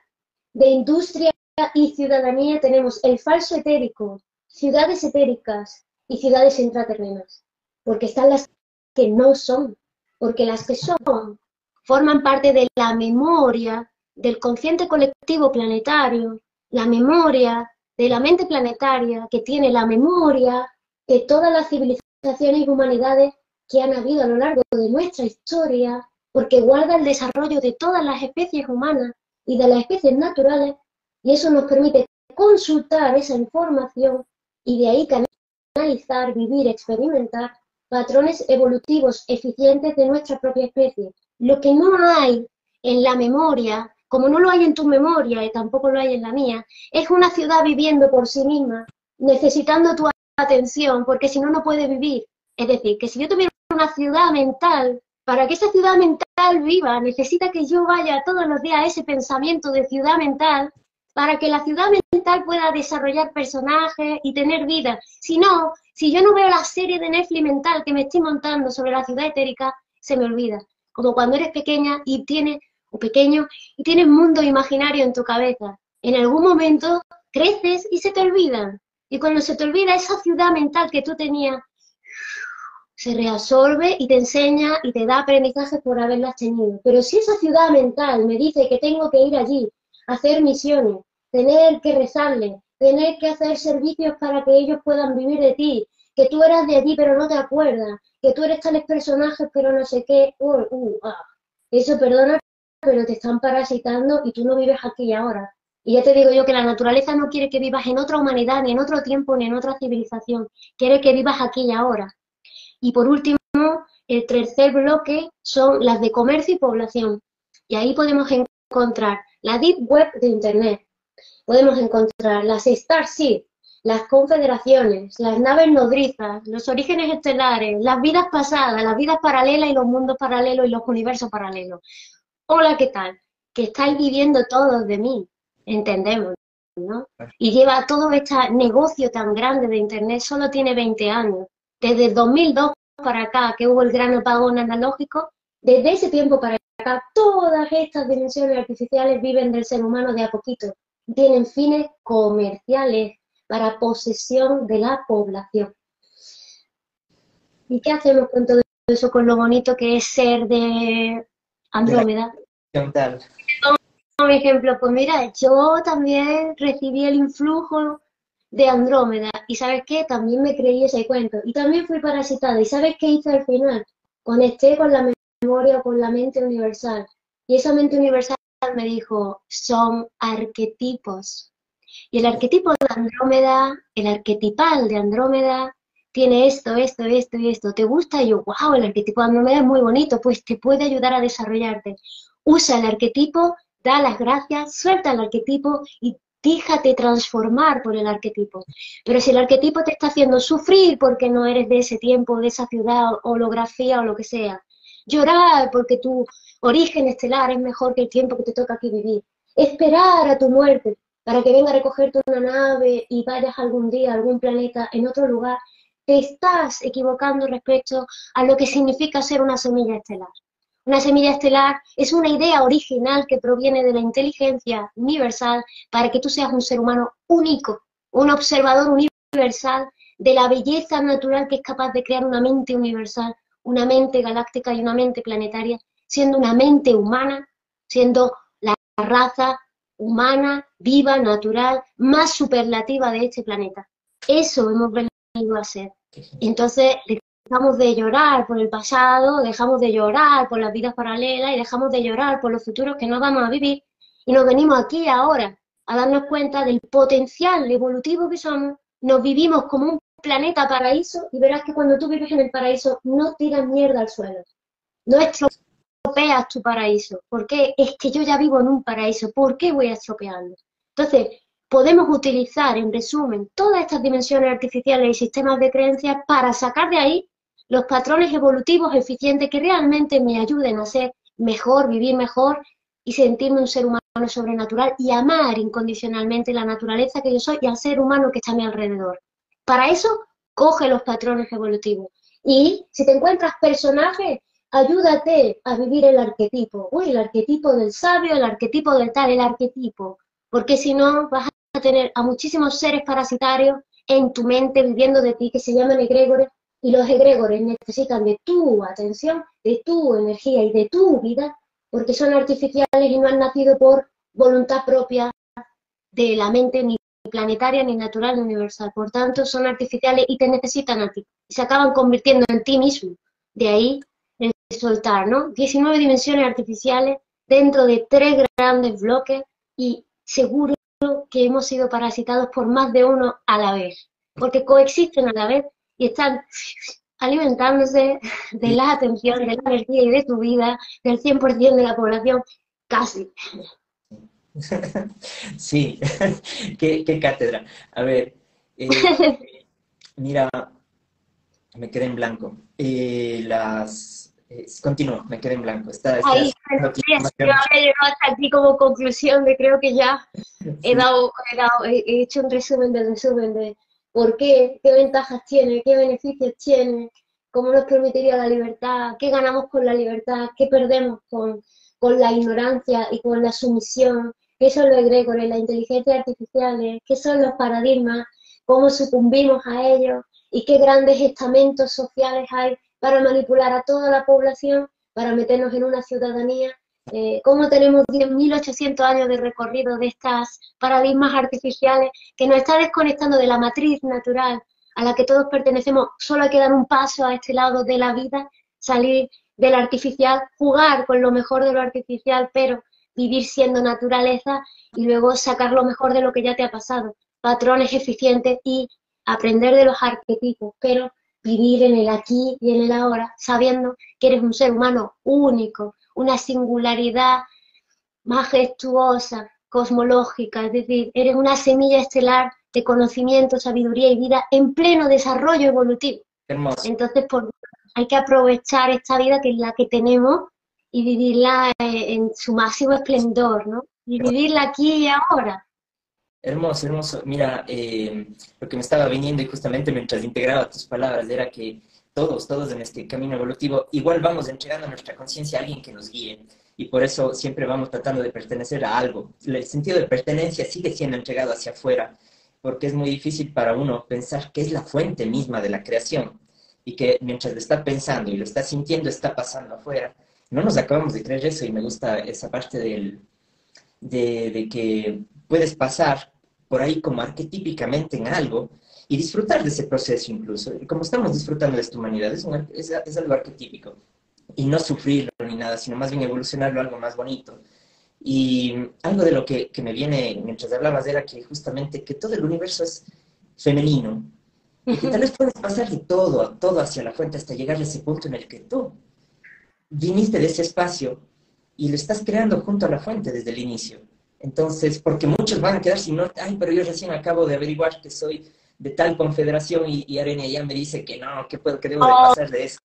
De industria y ciudadanía tenemos el falso etérico, ciudades etéricas y ciudades intraterrenas, porque están las que no son, porque las que son forman parte de la memoria del consciente colectivo planetario, la memoria de la mente planetaria, que tiene la memoria de todas las civilizaciones y humanidades que han habido a lo largo de nuestra historia, porque guarda el desarrollo de todas las especies humanas y de las especies naturales, y eso nos permite consultar esa información y de ahí canalizar, vivir, experimentar patrones evolutivos eficientes de nuestra propia especie. Lo que no hay en la memoria como no lo hay en tu memoria y tampoco lo hay en la mía, es una ciudad viviendo por sí misma, necesitando tu atención, porque si no, no puede vivir. Es decir, que si yo tuviera una ciudad mental, para que esa ciudad mental viva, necesita que yo vaya todos los días a ese pensamiento de ciudad mental, para que la ciudad mental pueda desarrollar personajes y tener vida. Si no, si yo no veo la serie de Netflix mental que me estoy montando sobre la ciudad etérica, se me olvida. Como cuando eres pequeña y tienes pequeño y tienes mundo imaginario en tu cabeza. En algún momento creces y se te olvidan. Y cuando se te olvida esa ciudad mental que tú tenías, se reabsorbe y te enseña y te da aprendizaje por haberlas tenido. Pero si esa ciudad mental me dice que tengo que ir allí, hacer misiones, tener que rezarle, tener que hacer servicios para que ellos puedan vivir de ti, que tú eras de allí pero no te acuerdas, que tú eres tales personajes pero no sé qué, uh, uh, ah. eso perdona, pero te están parasitando y tú no vives aquí y ahora. Y ya te digo yo que la naturaleza no quiere que vivas en otra humanidad, ni en otro tiempo, ni en otra civilización. Quiere que vivas aquí y ahora. Y por último, el tercer bloque son las de comercio y población. Y ahí podemos encontrar la Deep Web de Internet. Podemos encontrar las Starship, las confederaciones, las naves nodrizas, los orígenes estelares, las vidas pasadas, las vidas paralelas y los mundos paralelos y los universos paralelos. Hola, ¿qué tal? Que estáis viviendo todos de mí entendemos, ¿no? Y lleva todo este negocio tan grande de Internet, solo tiene 20 años. Desde 2002 para acá, que hubo el gran apagón analógico, desde ese tiempo para acá, todas estas dimensiones artificiales viven del ser humano de a poquito. Tienen fines comerciales para posesión de la población. ¿Y qué hacemos con todo eso, con lo bonito que es ser de Andrómeda? mi ejemplo, pues mira, yo también recibí el influjo de Andrómeda y ¿sabes qué? También me creí ese cuento y también fui parasitada y ¿sabes qué hice al final? Conecté con la memoria, con la mente universal y esa mente universal me dijo, son arquetipos. Y el arquetipo de Andrómeda, el arquetipal de Andrómeda, tiene esto, esto, esto y esto. ¿Te gusta? Y yo, wow, el arquetipo de Andrómeda es muy bonito, pues te puede ayudar a desarrollarte. Usa el arquetipo da las gracias, suelta el arquetipo y déjate transformar por el arquetipo. Pero si el arquetipo te está haciendo sufrir porque no eres de ese tiempo, de esa ciudad, holografía o lo que sea, llorar porque tu origen estelar es mejor que el tiempo que te toca aquí vivir, esperar a tu muerte para que venga a recogerte una nave y vayas algún día a algún planeta en otro lugar, te estás equivocando respecto a lo que significa ser una semilla estelar. Una semilla estelar es una idea original que proviene de la inteligencia universal para que tú seas un ser humano único, un observador universal de la belleza natural que es capaz de crear una mente universal, una mente galáctica y una mente planetaria, siendo una mente humana, siendo la raza humana, viva, natural, más superlativa de este planeta. Eso hemos venido a ser. Entonces, Dejamos de llorar por el pasado, dejamos de llorar por las vidas paralelas y dejamos de llorar por los futuros que no vamos a vivir y nos venimos aquí ahora a darnos cuenta del potencial evolutivo que somos, nos vivimos como un planeta paraíso y verás que cuando tú vives en el paraíso no tiras mierda al suelo, no estropeas tu paraíso, porque es que yo ya vivo en un paraíso, ¿por qué voy a estropearlo? Entonces, podemos utilizar, en resumen, todas estas dimensiones artificiales y sistemas de creencias para sacar de ahí los patrones evolutivos eficientes que realmente me ayuden a ser mejor, vivir mejor y sentirme un ser humano sobrenatural y amar incondicionalmente la naturaleza que yo soy y al ser humano que está a mi alrededor. Para eso, coge los patrones evolutivos. Y si te encuentras personajes, ayúdate a vivir el arquetipo. Uy, el arquetipo del sabio, el arquetipo del tal, el arquetipo. Porque si no, vas a tener a muchísimos seres parasitarios en tu mente viviendo de ti que se llaman egregores y los egregores necesitan de tu atención, de tu energía y de tu vida, porque son artificiales y no han nacido por voluntad propia de la mente ni planetaria, ni natural, ni universal. Por tanto, son artificiales y te necesitan a ti. Y se acaban convirtiendo en ti mismo. De ahí soltar, ¿no? 19 dimensiones artificiales dentro de tres grandes bloques y seguro que hemos sido parasitados por más de uno a la vez, porque coexisten a la vez y están alimentándose de la atención, de la energía y de tu vida del 100% de la población, casi.
Sí, qué, cátedra. A ver, eh, mira, me quedé en blanco. Eh, las eh, continúo, me quedé en blanco. Está,
Ahí, yo había llegado hasta aquí como conclusión de creo que ya he dado, he, he hecho un resumen del resumen de, por qué, qué ventajas tiene, qué beneficios tiene, cómo nos permitiría la libertad, qué ganamos con la libertad, qué perdemos con, la ignorancia y con la sumisión, qué son los egregores, la inteligencia artificial, qué son los paradigmas, cómo sucumbimos a ellos y qué grandes estamentos sociales hay para manipular a toda la población, para meternos en una ciudadanía. Eh, ¿Cómo tenemos 10.800 años de recorrido de estas paradigmas artificiales que nos está desconectando de la matriz natural a la que todos pertenecemos? Solo hay que dar un paso a este lado de la vida, salir del artificial, jugar con lo mejor de lo artificial, pero vivir siendo naturaleza y luego sacar lo mejor de lo que ya te ha pasado, patrones eficientes y aprender de los arquetipos, pero vivir en el aquí y en el ahora, sabiendo que eres un ser humano único, una singularidad majestuosa, cosmológica, es decir, eres una semilla estelar de conocimiento, sabiduría y vida en pleno desarrollo evolutivo. Entonces, por, hay que aprovechar esta vida que es la que tenemos y vivirla eh, en su máximo esplendor, ¿no? Y vivirla aquí y ahora.
Hermoso, hermoso. Mira, eh, lo que me estaba viniendo y justamente mientras integraba tus palabras era que todos, todos en este camino evolutivo, igual vamos entregando nuestra conciencia a alguien que nos guíe. Y por eso siempre vamos tratando de pertenecer a algo. El sentido de pertenencia sigue siendo entregado hacia afuera, porque es muy difícil para uno pensar que es la fuente misma de la creación y que mientras lo está pensando y lo está sintiendo está pasando afuera. No nos acabamos de creer eso y me gusta esa parte del, de, que puedes pasar por ahí como arquetípicamente en algo y disfrutar de ese proceso incluso, como estamos disfrutando de esta humanidad, es, es, algo arquetípico, y no sufrirlo ni nada, sino más bien evolucionarlo a algo más bonito. Y algo de lo que, que me viene mientras hablabas era que justamente que todo el universo es femenino, y tal vez puedes pasar de todo, todo hacia la fuente hasta llegar a ese punto en el que tú viniste de ese espacio y lo estás creando junto a la fuente desde el inicio. Entonces, porque muchos van a quedar sin norte, ay, pero yo recién acabo de averiguar que soy de tal confederación y, y Arena ya me dice que no, que puedo, que debo de oh. pasar de eso.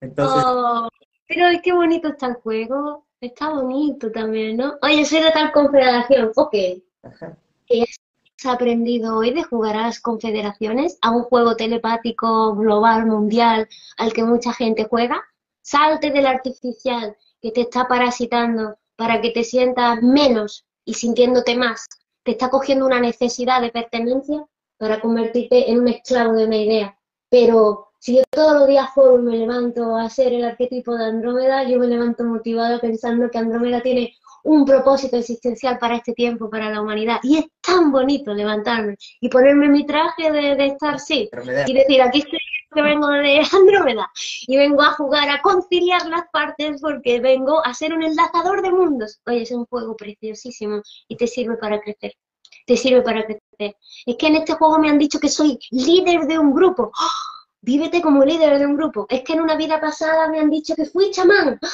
Entonces... Oh, pero qué bonito está el juego, está bonito también, ¿no? Oye, soy de tal confederación, ok. Ajá has aprendido hoy de jugar a las confederaciones, a un juego telepático global, mundial, al que mucha gente juega? Salte del artificial que te está parasitando para que te sientas menos y sintiéndote más. Te está cogiendo una necesidad de pertenencia para convertirte en un esclavo de una idea. Pero si yo todos los días y me levanto a ser el arquetipo de Andrómeda, yo me levanto motivada pensando que Andrómeda tiene un propósito existencial para este tiempo, para la humanidad. Y es tan bonito levantarme y ponerme mi traje de, estar, sí, y decir, aquí estoy, que vengo de Andrómeda y vengo a jugar, a conciliar las partes porque vengo a ser un enlazador de mundos. Oye, es un juego preciosísimo y te sirve para crecer. Te sirve para crecer. Es que en este juego me han dicho que soy líder de un grupo. ¡Oh! Vívete como líder de un grupo. Es que en una vida pasada me han dicho que fui chamán. ¡Oh!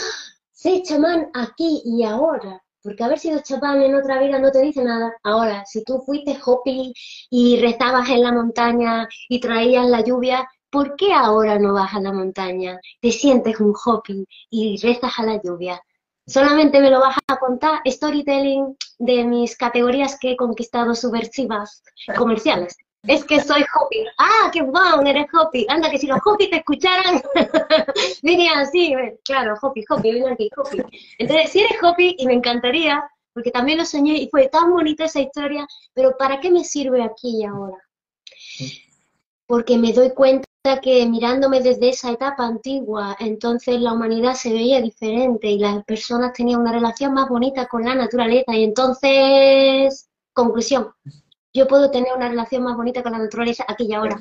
Sé chamán aquí y ahora. Porque haber sido chamán en otra vida no te dice nada. Ahora, si tú fuiste hopi y rezabas en la montaña y traías la lluvia, ¿por qué ahora no vas a la montaña? Te sientes un hopi y rezas a la lluvia. Solamente me lo vas a contar storytelling de mis categorías que he conquistado subversivas comerciales es que soy Hopi. Ah, qué bueno, eres Hopi. Anda, que si los Hopi te escucharan, dirían así, claro, Hopi, Hopi, ven aquí, Hopi. Entonces, si eres Hopi, y me encantaría, porque también lo soñé y fue tan bonita esa historia, pero ¿para qué me sirve aquí y ahora? Porque me doy cuenta que mirándome desde esa etapa antigua, entonces la humanidad se veía diferente y las personas tenían una relación más bonita con la naturaleza y entonces, conclusión, yo puedo tener una relación más bonita con la naturaleza aquí y ahora.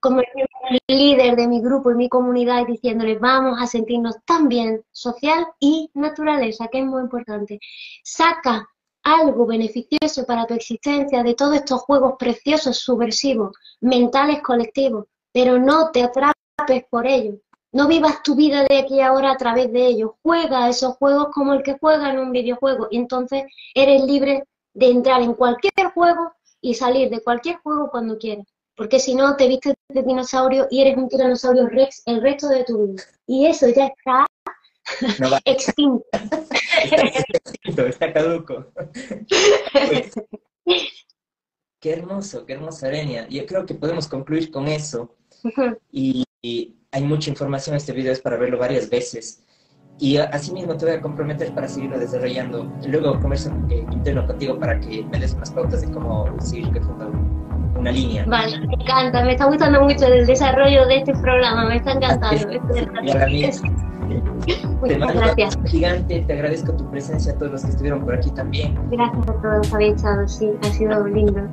Como el líder de mi grupo y mi comunidad y diciéndole, vamos a sentirnos tan bien, social y naturaleza, que es muy importante. Saca algo beneficioso para tu existencia de todos estos juegos preciosos, subversivos, mentales colectivos, pero no te atrapes por ellos. No vivas tu vida de aquí ahora a través de ellos. Juega esos juegos como el que juega en un videojuego y entonces eres libre de entrar en cualquier juego y salir de cualquier juego cuando quieras. Porque si no, te vistes de dinosaurio y eres un tiranosaurio rex el resto de tu vida. Y eso ya está extinto.
está extinto, está caduco. qué hermoso, qué hermosa Arenia. Yo creo que podemos concluir con eso. Y, y, hay mucha información, este video es para verlo varias veces. Y asimismo te voy a comprometer para seguirlo desarrollando. Luego converso eh, interno contigo para que me des unas pautas de cómo seguir creciendo una línea.
Vale, me encanta, me está gustando mucho el desarrollo de este programa, me está encantando.
Es, es, te gracias. Gigante, te agradezco tu presencia a todos los que estuvieron por aquí también.
Gracias a todos, habéis estado, sí, ha sido lindo.